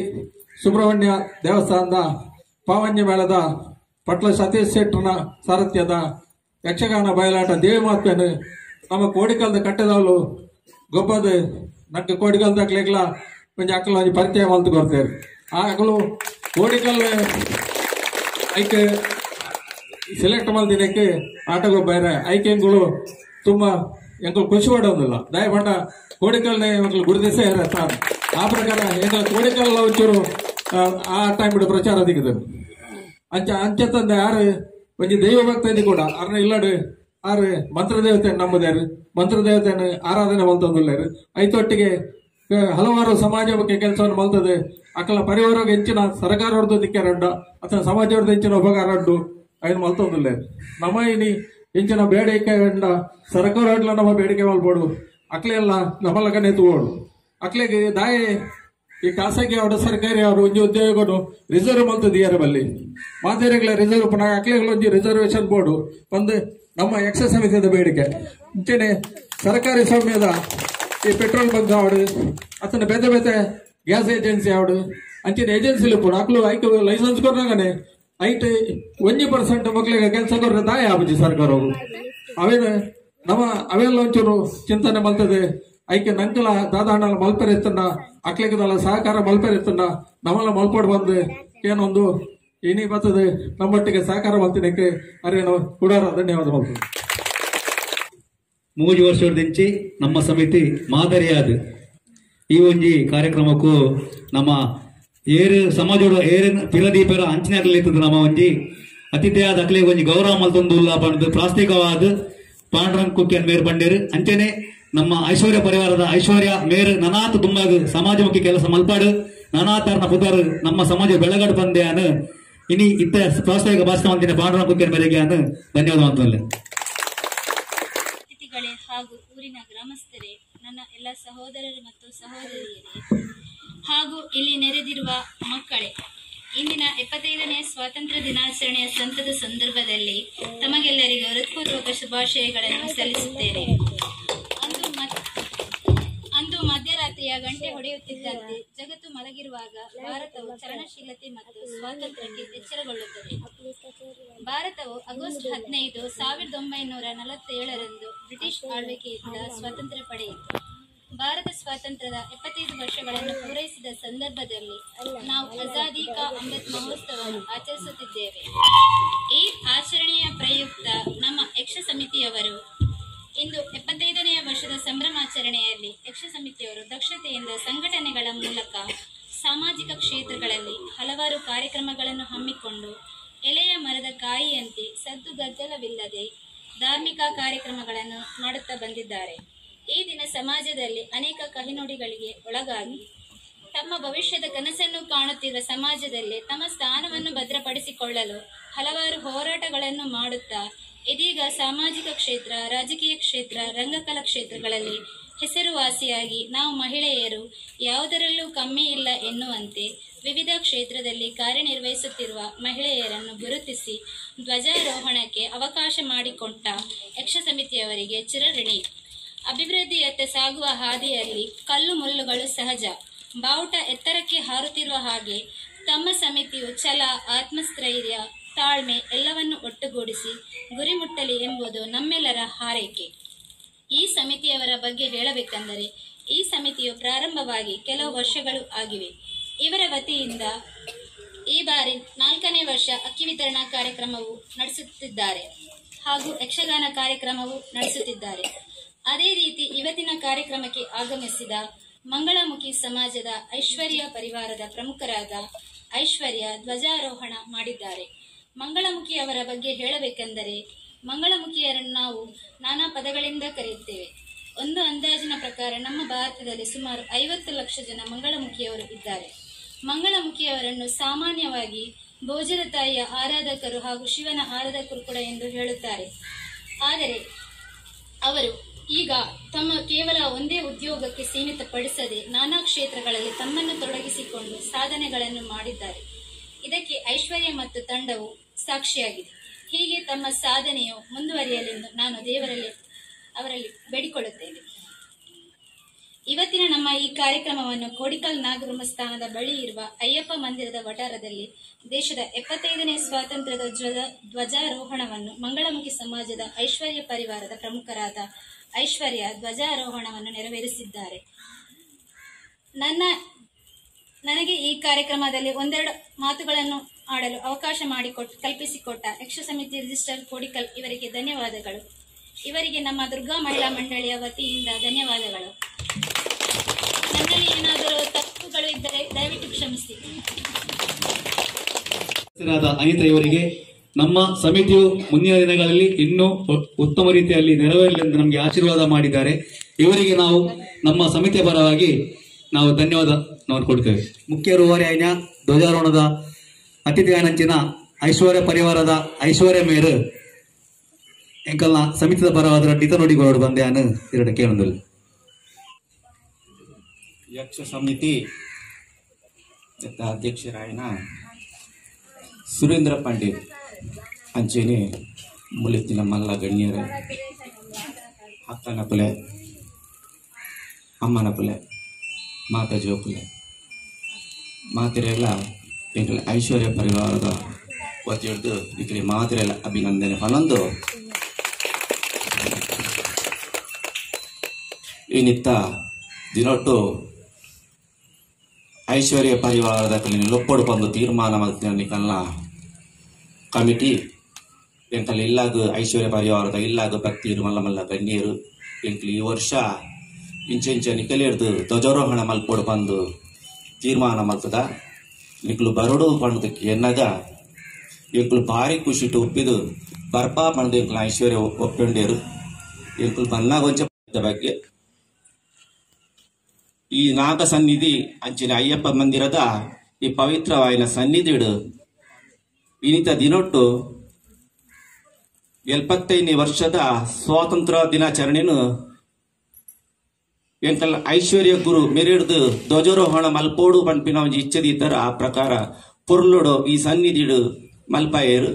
ಸುಬ್ರಹ್ಮಣ್ಯ ದೇವಸ್ಥಾನದ ಪಾವನ್ಯ ಮೇಳದ ಪಟ್ಲ ಸತೀಶ್ ಶೆಟ್ಟರ್ನ ಸಾರಥ್ಯದ ಯಕ್ಷಗಾನ ಬಯಲಾಟ ದೇವಿ ಮಾತ್ಮೆನು ನಮ್ಮ ಕೋಡಿಕಲ್ದ ಕಟ್ಟದವಳು ಗೊಬ್ಬದ ನಕ್ಕ ಕೋಡಿಕಲ್ದ ಅಕ್ಲೆಗ್ಲ ಒಂದು ಅಕ್ಕಲ ಒಂಜಿ ಪರಿಚಯ ಅಂತ ಕೊಡ್ತೇವೆ. ಆ ಅಕ್ಕಲು ಕೋಡಿಕಲ್ ಐಕೆ ಸೆಲೆಕ್ಟ್ ಮಾಡಿದಕ್ಕೆ ಆಟಗಳು ಬೇರೆ. ಐಕೆಂಗಳು ತುಂಬ ಎಂಗಳು ಖುಷಿ ಪಡೋದಿಲ್ಲ. ದಯಪಟ್ಟ ಕೋಡಿಕಲ್ನೇ ಎಂಗಳು ಗುರುತಿಸೇ ಇರತ್ತಾರೆ ಆ ಪ್ರಕಾರ ಎಂಗಳ ಕೋಡಿಕಲ್ ಒಂಚೂರು ಆ, ಟೈಮ್ ಪ್ರಚಾರ ದಿಗಿದೆ ಅಂಚ ಅಂಚ ತಂದೆ ಯಾರು? ಒಂಜಿ ದೈವ ಭಕ್ತಿ ಕೂಡ. ಅರ್ನ ಇಲ್ಲಡು ಆರು ಮಂತ್ರ ದೇವತೆ ನಂಬುದಾರು ಮಂತ್ರ ದೇವತೆಯನ್ನು ಆರಾಧನೆ ಮಲ್ತೊಂದುಲ್ಲೇರು ಐತೊಟ್ಟಿಗೆ ಹಲವಾರು ಸಮಾಜ ಬಗ್ಗೆ ಕೆಲಸವನ್ನು ಮಲ್ತದೆ. ಅಕ್ಕಲ ಪರಿವಾರ ಹೆಚ್ಚಿನ ಸರ್ಕಾರವ್ರದ್ದು ದಿಕ್ಕಾರಂಡ ಅಥವಾ ಸಮಾಜವ್ರದ್ದು ಹೆಚ್ಚಿನ ಉಪಕಾರ ಉಂಡು ఆయన ಮಲ್ತೊಂದುಲ್ಲೇರು ನಮ್ಮ ಇನಿ ಹೆಚ್ಚಿನ ಬೇಡಿಕೆ ಉಂಡ ಸರ್ಕಾರ ನಮ್ಮ ಬೇಡಿಕೆ ಮಲ್ಬೋದು ಅಕ್ಲೆ ಎಲ್ಲ ನಮ್ಮಲ್ಲಗನೆ ತಗೋಡು. ಅಕ್ಲೆಗೆ ದಾಯೆ ಈ ಖಾಸಗಿ ಅವರು ಸರ್ಕಾರಿ ಅವರು ಒಂಜಿ ಉದ್ಯೋಗಗಳು ರಿಸರ್ವ್ ಮಲ್ತದಿಯಾರ ಬಲ್ಲಿ. ಮಾದರಿಗಳ ರಿಸರ್ವ್ ಪುನಃ ಒಂದು ಒಂಜಿ ರಿಸರ್ವೇಶನ್ ಬೋರ್ಡು ಒಂದು ನಮ್ಮ ಎಕ್ಸ ಸಮಿತಿಯ ಬೇಡಿಕೆ. ಮುಂಚೆನೆ ಸರ್ಕಾರಿ ಸ್ವಾಮ್ಯದ ಈ ಪೆಟ್ರೋಲ್ ಬಂಕ್ ಆವಡು ಅತನ ಬೇತೆ ಬೇತೆ ಗ್ಯಾಸ್ ಏಜೆನ್ಸಿ ಆವಡು ಅಂಚಿನ ಏಜೆನ್ಸಿಲಿ ಕೂಡ ಅಕ್ಲು ಐಕ್ ಲೈಸೆನ್ಸ್ ಕೊರಗನೆ ಐಟ್ ಒಂಜಿ ಪರ್ಸೆಂಟ್ ಮಕ್ಕಳಿಗೆ ಕೆಲಸ ಕೊಡ್ರೆ ದಾಯ ಸರ್ಕಾರ ಅವರು. ಅವೇನು ನಮ್ಮ ಅವೆಲ್ಲ ಒಂಚೂರು ಚಿಂತನೆ ಮಲ್ತದೆ. ಐಕೆ ನಂಕಲ ದಾದಾಣ ಮಲ್ಪೆರೆ ಅಕ್ಲೆಗದಲ್ಲ ಸಹಕಾರ ಮಲ್ಪೇರಿ ತಂಡ ನಮ್ಮಲ್ಲ ಮಲ್ಪಡ್ ಬಂದು. ಏನೊಂದು ಇನಿ ಬರ್ತದೆ. ನಮ್ಮೊಟ್ಟಿಗೆ ಸಹಕಾರ ಮಾಡ್ತೀನಿ ಅರೇನು ಉಡಾರ ಧನ್ಯವಾದ ಮೂರು ವರ್ಷದಿಂಚಿ ನಮ್ಮ ಸಮಿತಿ ಮಾದರಿಯಾದ ಈ ಒಂಜಿ ಕಾರ್ಯಕ್ರಮಕ್ಕೂ ನಮ್ಮ ಏರು ಸಮಾಜದ ಏರಿನ ಪಿರದೀಪರ ಅಂಚನೆಯಲ್ಲಿರ್ತದ ನಮ್ಮ ಒಂಜಿ ಅತಿಥಿಯಾದ ಅಕ್ಲಿಗೆ ಒಂಜಿ ಗೌರವ ಮಲ್ತೊಂದು ಪಂಡ್ ಪ್ರಾಸ್ತಿಕವಾದ ಪಾಂಡ್ರಂಗ್ ಕುಕ್ಕಿ ಮೇರ್ ಪಂಡೇರು ಅಂಚನೆ ನಮ್ಮ ಐಶ್ವರ್ಯ ಪರಿವಾರದ ಐಶ್ವರ್ಯ, ಮೇರ್, ನನಾತ್ ತುಂಬಾಗ ಸಮಾಜಮುಖಿ ಕೆಲಸ ಮಲ್ಪಾಡು. ನನಾತರ್ನ ಪುದರ್ ನಮ್ಮ ಸಮಾಜ ಬೆಳಗಡೆ ಅನ್ನು ಇನಿ ಇತ್ತ ಪ್ರಾಸ್ತಾವಿಕ ಭಾಷಣ ಬಾಂಡ್ರ ಕುಕ್ಕಿಯನ್ ಮೇರೆಗೆ ಅನ್ನು ಧನ್ಯವಾದ ಮಾತಲ್ಲ ಅತಿಥಿಗಳೇ ಹಾಗೂ ಊರಿನ ಗ್ರಾಮಸ್ಥರೇ, ನನ್ನ ಎಲ್ಲ ಸಹೋದರರು ಮತ್ತು ಸಹೋದರಿಯರೇ, ಹಾಗೂ ಇಲ್ಲಿ ನೆರೆದಿರುವ ಮಕ್ಕಳೇ, ಇಂದಿನ ಎಪ್ಪತ್ತೈದನೇ ಸ್ವಾತಂತ್ರ್ಯ ದಿನಾಚರಣೆಯ ಸಂತದ ಸಂದರ್ಭದಲ್ಲಿ ತಮಗೆಲ್ಲರಿಗೂ ಹೃತ್ಪೂರ್ವಕ ಶುಭಾಶಯಗಳನ್ನು ಸಲ್ಲಿಸುತ್ತೇನೆ. ಮಧ್ಯರಾತ್ರಿಯ ಗಂಟೆ ಹೊಡೆಯುತ್ತಿದ್ದಂತೆ ಜಗತ್ತು ಮಲಗಿರುವಾಗ ಭಾರತವು ಚಲನಶೀಲತೆ ಮತ್ತು ಸ್ವಾತಂತ್ರ್ಯಕ್ಕೆ ಎಚ್ಚರಗೊಳ್ಳುತ್ತದೆ. ಭಾರತವು ಆಗಸ್ಟ್ ಹದಿನೈದು ಸಾವಿರದ ಒಂಬೈನೂರ ನಲವತ್ತೇಳರಂದು ಬ್ರಿಟಿಷ್ ಆಳ್ವಿಕೆಯಿಂದ ಸ್ವಾತಂತ್ರ್ಯ ಪಡೆಯಿತು. ಭಾರತ ಸ್ವಾತಂತ್ರ್ಯದ ಎಪ್ಪತ್ತೈದು ವರ್ಷಗಳನ್ನು ಪೂರೈಸಿದ ಸಂದರ್ಭದಲ್ಲಿ ನಾವು ಆಜಾದಿ ಕಾ ಅಮೃತ್ ಮಹೋತ್ಸವವನ್ನು ಆಚರಿಸುತ್ತಿದ್ದೇವೆ. ಈ ಆಚರಣೆಯ ಪ್ರಯುಕ್ತ ನಮ್ಮ ಯಕ್ಷ ಸಮಿತಿಯವರು ಇಂದು ಎಪ್ಪತ್ತೈದನೆಯ ವರ್ಷದ ಸಂಭ್ರಮಾಚರಣೆಯಲ್ಲಿ ಯಕ್ಷ ಸಮಿತಿಯವರು ದಕ್ಷತೆಯಿಂದ ಸಂಘಟನೆಗಳ ಮೂಲಕ ಸಾಮಾಜಿಕ ಕ್ಷೇತ್ರಗಳಲ್ಲಿ ಹಲವಾರು ಕಾರ್ಯಕ್ರಮಗಳನ್ನು ಹಮ್ಮಿಕೊಂಡು ಎಲೆಯ ಮರದ ಕಾಯಿಯಂತೆ ಸದ್ದು ಗದ್ದಲವಿಲ್ಲದೆ ಧಾರ್ಮಿಕ ಕಾರ್ಯಕ್ರಮಗಳನ್ನು ಮಾಡುತ್ತಾ ಬಂದಿದ್ದಾರೆ. ಈ ದಿನ ಸಮಾಜದಲ್ಲಿ ಅನೇಕ ಕಹಿನುಡಿಗಳಿಗೆ ಒಳಗಾಗಿ ತಮ್ಮ ಭವಿಷ್ಯದ ಕನಸನ್ನು ಕಾಣುತ್ತಿರುವ ಸಮಾಜದಲ್ಲಿ ತಮ್ಮ ಸ್ಥಾನವನ್ನು ಭದ್ರಪಡಿಸಿಕೊಳ್ಳಲು ಹಲವಾರು ಹೋರಾಟಗಳನ್ನು ಮಾಡುತ್ತಾ ಇದೀಗ ಸಾಮಾಜಿಕ ಕ್ಷೇತ್ರ, ರಾಜಕೀಯ ಕ್ಷೇತ್ರ, ರಂಗಕಲಾ ಕ್ಷೇತ್ರಗಳಲ್ಲಿ ಹೆಸರುವಾಸಿಯಾಗಿ ನಾವು ಮಹಿಳೆಯರು ಯಾವುದರಲ್ಲೂ ಕಮ್ಮಿ ಇಲ್ಲ ಎನ್ನುವಂತೆ ವಿವಿಧ ಕ್ಷೇತ್ರದಲ್ಲಿ ಕಾರ್ಯನಿರ್ವಹಿಸುತ್ತಿರುವ ಮಹಿಳೆಯರನ್ನು ಗುರುತಿಸಿ ಧ್ವಜಾರೋಹಣಕ್ಕೆ ಅವಕಾಶ ಮಾಡಿಕೊಟ್ಟ ಯಕ್ಷ ಸಮಿತಿಯವರಿಗೆ ಚಿರಋಣಿ. ಅಭಿವೃದ್ಧಿಯತ್ತ ಸಾಗುವ ಹಾದಿಯಲ್ಲಿ ಕಲ್ಲು ಮುಳ್ಳುಗಳು ಸಹಜ. ಬಾವುಟ ಎತ್ತರಕ್ಕೆ ಹಾರುತ್ತಿರುವ ಹಾಗೆ ತಮ್ಮ ಸಮಿತಿಯು ಛಲ, ಆತ್ಮಸ್ಥೈರ್ಯ ತಾಳ್ಮೆ ಎಲ್ಲವನ್ನು ಒಟ್ಟುಗೂಡಿಸಿ ಗುರಿ ಮುಟ್ಟಲಿ ಎಂಬುದು ನಮ್ಮೆಲ್ಲರ ಹಾರೈಕೆ. ಈ ಸಮಿತಿಯವರ ಬಗ್ಗೆ ಹೇಳಬೇಕೆಂದರೆ, ಈ ಸಮಿತಿಯು ಪ್ರಾರಂಭವಾಗಿ ಕೆಲವು ವರ್ಷಗಳು ಆಗಿವೆ. ಇವರ ವತಿಯಿಂದ ಈ ಬಾರಿ ನಾಲ್ಕನೇ ವರ್ಷ ಅಕ್ಕಿ ವಿತರಣಾ ಕಾರ್ಯಕ್ರಮವು ನಡೆಸುತ್ತಿದ್ದಾರೆ ಹಾಗೂ ಯಕ್ಷಗಾನ ಕಾರ್ಯಕ್ರಮವು ನಡೆಸುತ್ತಿದ್ದಾರೆ. ಅದೇ ರೀತಿ ಇವತ್ತಿನ ಕಾರ್ಯಕ್ರಮಕ್ಕೆ ಆಗಮಿಸಿದ ಮಂಗಳಮುಖಿ ಸಮಾಜದ ಐಶ್ವರ್ಯ ಪರಿವಾರದ ಪ್ರಮುಖರಾದ ಐಶ್ವರ್ಯ ಧ್ವಜಾರೋಹಣ ಮಾಡಿದ್ದಾರೆ. ಮಂಗಳಮುಖಿ ಅವರ ಬಗ್ಗೆ ಹೇಳಬೇಕೆಂದರೆ, ಮಂಗಳಮುಖಿಯರನ್ನು ನಾವು ನಾನಾ ಪದಗಳಿಂದ ಕರೆಯುತ್ತೇವೆ. ಒಂದು ಅಂದಾಜಿನ ಪ್ರಕಾರ ನಮ್ಮ ಭಾರತದಲ್ಲಿ ಸುಮಾರು ಐವತ್ತು ಲಕ್ಷ ಜನ ಮಂಗಳಮುಖಿಯವರು ಇದ್ದಾರೆ. ಮಂಗಳಮುಖಿಯವರನ್ನು ಸಾಮಾನ್ಯವಾಗಿ ಭೋಜನ ತಾಯಿಯ ಆರಾಧಕರು ಹಾಗೂ ಶಿವನ ಆರಾಧಕರು ಕೂಡ ಎಂದು ಹೇಳುತ್ತಾರೆ. ಆದರೆ, ಅವರು ಈಗ ತಮ್ಮ ಕೇವಲ ಒಂದೇ ಉದ್ಯೋಗಕ್ಕೆ ಸೀಮಿತಪಡಿಸದೆ ನಾನಾ ಕ್ಷೇತ್ರಗಳಲ್ಲಿ ತಮ್ಮನ್ನು ತೊಡಗಿಸಿಕೊಂಡು ಸಾಧನೆಗಳನ್ನು ಮಾಡಿದ್ದಾರೆ. ಇದಕ್ಕೆ ಐಶ್ವರ್ಯ ಮತ್ತು ತಂಡವು ಸಾಕ್ಷಿಯಾಗಿದೆ. ಹೀಗೆ ತಮ್ಮ ಸಾಧನೆಯು ಮುಂದುವರಿಯಲೆಂದು ನಾನು ದೇವರಲ್ಲಿ, ಅವರಲ್ಲಿ ಬೇಡಿಕೊಳ್ಳುತ್ತೇನೆ. ಇವತ್ತಿನ ನಮ್ಮ ಈ ಕಾರ್ಯಕ್ರಮವನ್ನು ಕೋಡಿಕಲ್ ಸ್ಥಾನದ ಬಳಿ ಇರುವ ಅಯ್ಯಪ್ಪ ಮಂದಿರದ ವಟಾರದಲ್ಲಿ ದೇಶದ ಎಪ್ಪತ್ತೈದನೇ ಸ್ವಾತಂತ್ರ್ಯದ ಧ್ವಜ, ಧ್ವಜಾರೋಹಣವನ್ನು ಮಂಗಳಮುಖಿ ಸಮಾಜದ ಐಶ್ವರ್ಯ ಪರಿವಾರದ ಪ್ರಮುಖರಾದ ಐಶ್ವರ್ಯ ಧ್ವಜಾರೋಹಣವನ್ನು ನೆರವೇರಿಸಿದ್ದಾರೆ. ನನ್ನ, ನನಗೆ ಈ ಕಾರ್ಯಕ್ರಮದಲ್ಲಿ ಒಂದೆರಡು ಮಾತುಗಳನ್ನು ಆಡಲು ಅವಕಾಶ ಮಾಡಿಕೊಟ್ ಕಲ್ಪಿಸಿಕೊಟ್ಟ ಯಕ್ಷ ಸಮಿತಿ ರಿಜಿಸ್ಟರ್ ಕೋಡಿಕಲ್ ಇವರಿಗೆ ಧನ್ಯವಾದಗಳು. ಇವರಿಗೆ ನಮ್ಮ ದುರ್ಗಾ ಮಹಿಳಾ ಮಂಡಳಿಯ ವತಿಯಿಂದ ಧನ್ಯವಾದಗಳು. ನನ್ನಲ್ಲಿ ಏನಾದರೂ ತಪ್ಪುಗಳು ಇದ್ದರೆ ದಯವಿಟ್ಟು ಕ್ಷಮಿಸಿ. ಅನಿತಾ ಇವರಿಗೆ ನಮ್ಮ ಸಮಿತಿಯು ಮುಂದಿನ ದಿನಗಳಲ್ಲಿ ಇನ್ನೂ ಉತ್ತಮ ರೀತಿಯಲ್ಲಿ ನೆರವೇರಲಿ ಎಂದು ನಮಗೆ ಆಶೀರ್ವಾದ ಮಾಡಿದ್ದಾರೆ. ಇವರಿಗೆ ನಾವು ನಮ್ಮ ಸಮಿತಿಯ ಪರವಾಗಿ ನಾವು ಧನ್ಯವಾದ ನೋಡ್ಕೊಡ್ತೇವೆ ಕೊಡ್ತೇವೆ ಮುಖ್ಯ ರೂವಾರಿ ಆಯ್ನ ಧ್ವಜಾರೋಹಣದ ಅತಿಥಿಯಾನಂಚಿನ ಐಶ್ವರ್ಯ ಪರಿವಾರದ ಐಶ್ವರ್ಯ ಮೇರು ಎಂಕಲ್ನ ಸಮಿತಿದ ಬರವಾದ ಡಿತ ನೋಡಿ ನೋಡಿಕೊಳ್ಳೋಡು ಬಂದೆ ಅನ್ನು ಎರಡು ಕೇಳೊಂದಿಲ್ಲ ಯಕ್ಷ ಸಮಿತಿ ಅಧ್ಯಕ್ಷರಾಯನ ಸುರೇಂದ್ರ ಪಾಂಡೆ ಅಂಚೇನೆ ಮುಲಿತಿನ ಮಲ್ಲ ಗಣ್ಯರ ಅಕ್ಕನ ಪುಲೆ, ಅಮ್ಮನ ಪುಲೆ, ಮಾತಾಜಿ ಮಾತೆರೆಲ್ಲ ಎಂಕಲ ಐಶ್ವರ್ಯ ಪರಿವಾರದ ವತಿಯಿಡ್ದು ಇಲ್ಲಿ ಮಾತಿರೆಲ್ಲ ಅಭಿನಂದನೆ. ಹನ್ನೊಂದು ಈ ನಿತ್ತ ದಿನೊಟ್ಟು ಐಶ್ವರ್ಯ ಪರಿವಾರದ ಕಲಿನ ಲೊಪ್ಪಡು ಬಂದು ತೀರ್ಮಾನ ಮಾಡ್ತೀನಿ ಕಲ್ಲ ಕಮಿಟಿ ಎಂಕಲ್ ಇಲ್ಲಾಗ ಐಶ್ವರ್ಯ ಪರಿವಾರದ ಇಲ್ಲಾಗ ಭಕ್ತಿಯರು ಮಲ್ಲ ಮಲ್ಲ ಗಣ್ಯರು ಎಂಕಲ್ ಈ ವರ್ಷ ಇಂಚೆ ಇಂಚೆ ನಿಕಲಿಡ್ದು ಧ್ವಜಾರೋಹಣ ಮಲ್ಪೊಡು ಬಂದು ತೀರ್ಮಾನ ಮಲ್ತದ ನಿಕ್ಲು ಬರಡು ಪಣದಕ್ಕೆ ಎನ್ನಗ ಎಂಕುಲು ಭಾರಿ ಖುಷಿ ಒಪ್ಪಿದು. ಬರ್ಪಾ ಪಣದ ಎಂಕಲ್ ಐಶ್ವರ್ಯ ಒಪ್ಪಿಂಡೇರು ಎಂಕುಲು ಬನ್ನಾಗ ಒಂಚ ಬಗ್ಗೆ. ಈ ನಾಗ ಸನ್ನಿಧಿ ಅಂಚಿನ ಅಯ್ಯಪ್ಪ ಮಂದಿರದ ಈ ಪವಿತ್ರವಾಯಿನ ಸನ್ನಿಧಿಡು ಇನಿತ ದಿನೊಟ್ಟು ಎಲ್ಪತ್ತೈದನೇ ವರ್ಷದ ಸ್ವಾತಂತ್ರ್ಯ ದಿನಾಚರಣೆನು ಎಂಕಲ್ ಐಶ್ವರ್ಯ ಗುರು ಮೆರೆಡ್ದು ಧ್ವಜಾರೋಹಣ ಮಲ್ಪೋಡು ಪಂಪಿನ ಒಂಜಿ ಇಚ್ಛದಿ ಇದ್ದರ ಆ ಪ್ರಕಾರ ಪೊರ್ಲುಡು ಈ ಸನ್ನಿಧಿಡು ಮಲ್ಪಾಯರು.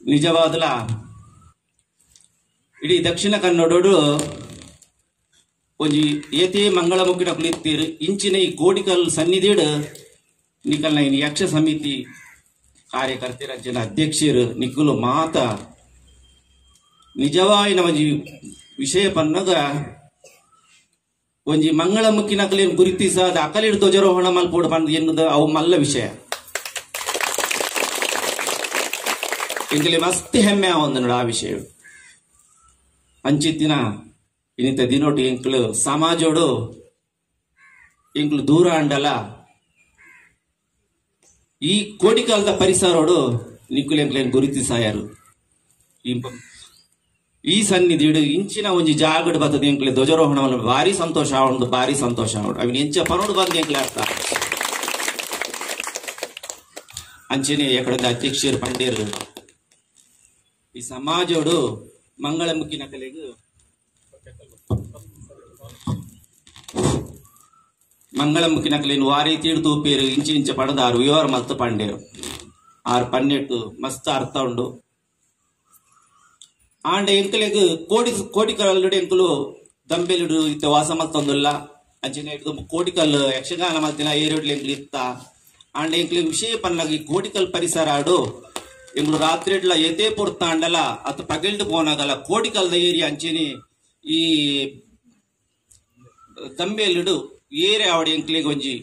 ನಿಜವಾದಲ? ಇಡೀ ದಕ್ಷಿಣ ಕನ್ನಡಡು ಒಂಜಿ ಏತೇ ಮಂಗಳಮುಖಿನ ಕುಳಿತೀರು ಇಂಚಿನ ಈ ಕೋಡಿಕಲ್ ಸನ್ನಿಧಿಡು ನಿಕಲ್ನ ಯಕ್ಷ ಸಮಿತಿ ಕಾರ್ಯಕರ್ತರ ಜನ ಅಧ್ಯಕ್ಷರು ನಿಕ್ಕಲು ಮಾತ ನಿಜವಾಯಿನ ಒಂಜಿ ವಿಷಯ ಪನ್ನಗ, ಒಂಜಿ ಮಂಗಳಮುಖಿ ನಕಲಿನ ಗುರುತಿಸಾದ ಅಕಲಿಡ್ ಧ್ವಜಾರೋಹಣ ಮಲ್ಪೋಡು ಪಂದ್ ಎನ್ನದ ಅವು ಮಲ್ಲ ವಿಷಯ. ಎಂಕಲಿ ಮಸ್ತ್ ಹೆಮ್ಮೆ ಆವೊಂದು ನೋಡ ಆ ವಿಷಯ ಅಂಚಿತ್ತಿನ ಇನ್ನಿತ ದಿನೋಟಿ ಎಂಕ್ಲು ಸಮಾಜೋಡು ಎಂಕ್ಲು ದೂರ ಅಂಡಲ, ಈ ಕೋಟಿಕಾಲದ ಪರಿಸರೋಡು ಎಂಕ್ಲೇನ್ ಗುರುತಿಸಾಯರು ಇಂಪ- ಈ ಸನ್ನಿಧಿಡು ಇಂಚಿನ ಒಂಜಿ ಜಾಗಡ್ ಬತ್ತದ ಎಂಕ್ಲೆ ಧ್ವಜಾರೋಹಣ ಭಾರಿ ಸಂತೋಷ ಆವೊಂದು ಭಾರಿ ಸಂತೋಷ ಆವಡು ಅವಿನ ಎಂಚ ಪರೋಡು ಬಂದು ಎಂಕ್ಲೆ ಅರ್ಥ. ಅಂಚನೆ ಎಕಡೆ ಅಧ್ಯಕ್ಷರು ಪಂಡೇರು ಈ ಸಮಾಜೋಡು ಕಲೆಗೆ ಮಂಗಳ ಮುಖಿನ ಕಲೆಯನ್ನು ವಾರಿ ತೀಡ್ದು ತೂಪೇರು ಇಂಚು ಇಂಚ ಪಡೆದ ಆರು ವಿವರ ಮತ್ತು ಪಂಡೇರು ಆರು ಪನ್ನೆಟ್ಟು ಮಸ್ತ್ ಅರ್ಥ ಉಂಡು. ಆಂಡ ಎಂಕಲೆಗ್ ಕೋಡಿ ಕೋಟಿಕಲ್ಲು ಎಂಕಲು ದಂಬೆಲಿಡು ಇತ್ತ ವಾಸ ಮಲ್ತೊಂದುಲ್ಲ ಅಂಚನೆ ಇಟ್ಟು ಕೋಟಿಕಲ್ ಯಕ್ಷಗಾನ ಮಲ್ತಿನ ಏರಿಡ್ಲಿ ಎಂಕಲು ಇತ್ತ. ಆಂಡ ಎಂಕ್ಲೆ ವಿಷಯ ಪನ್ನಗ ಈ ಕೋಟಿಕಲ್ ಪರಿಸರ ಆಡು. ಎಂಕಲು ರಾತ್ರಿ ಇಡ್ಲ ಎದೆ ಪೊರ್ತ ಆಂಡಲ ಅತ್ತ ಪಗಲ್ದು ಪೋನಾಗಲ್ಲ. ಕೋಟಿಕಲ್ದ ಏರಿ ಅಂಚಿನಿ ಈ ದಂಬೆಲಿಡು ಏರೆ ಆವಡಿ ಎಂಕ್ಲೆಗ್ ಒಂಜಿ.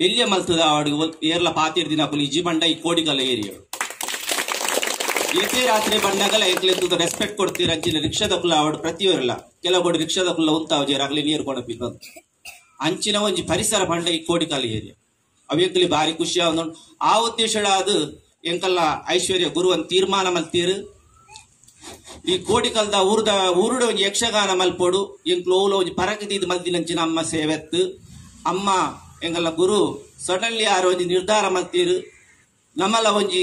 ಎಲ್ಲಿಯ ಮಲ್ತದ ಆವಡಿ ಏರ್ಲ ಪಾತಿರ್ದಿನ ಅಪ್ಪಲು ಪುಲಿ ಇಜಿ ಬಂಡ ಈ ಕೋಟಿಕಲ್ ಏರಿಯಾ ಏತೇ ರಾತ್ರಿ ಬಂದಾಗಲ ಎಂಕ್ಲೆದ್ದು ರೆಸ್ಪೆಕ್ಟ್ ಕೊಡ್ತೀರ ಅಂಚಿನ ರಿಕ್ಷಾದಕ್ಕಲ್ಲ ಕುಲ್ಲ ಆವಡ್ ಪ್ರತಿಯೊರಲ್ಲ ಕೆಲವು ಉಂತಾವ ಕುಲ್ಲ ಉಂತಾವಜೇರ ಆಗ್ಲಿ ನೀರು ಕೊಡ ಪಿನ್ನೊಂದು ಅಂಚಿನ ಒಂಜಿ ಪರಿಸರ ಬಂಡ ಈ ಕೋಟಿಕಾಲ ಏರಿಯಾ ಅವೆಂಕಲಿ ಭಾರಿ ಖುಷಿ ಆವೊಂದು ಆ ಉದ್ದೇಶಳ ಅದು ಎಂಕಲ್ಲ ಐಶ್ವರ್ಯ ಗುರುವನ್ ತೀರ್ಮಾನ ಮಲ್ತೀರು ಈ ಕೋಟಿಕಲ್ದ ಊರ್ದ, ಊರುಡ ಒಂಜಿ ಯಕ್ಷಗಾನ ಮಲ್ಪೋಡು ಎಂಕ್ಲು ಓಲ ಒಂಜಿ ಪರಕದಿದ್ ಮಲ್ತಿನಂಚಿನ ಅಮ್ಮ ಸೇವೆತ್ತು. ಅಮ್ಮ ಎಂಗಲ್ಲ ಗುರು, ಸಡನ್ಲಿ ಯಾರು ಒಂಜಿ ನಿರ್ಧಾರ ಮಲ್ತೀರು ನಮ್ಮಲ್ಲ ಒಂಜಿ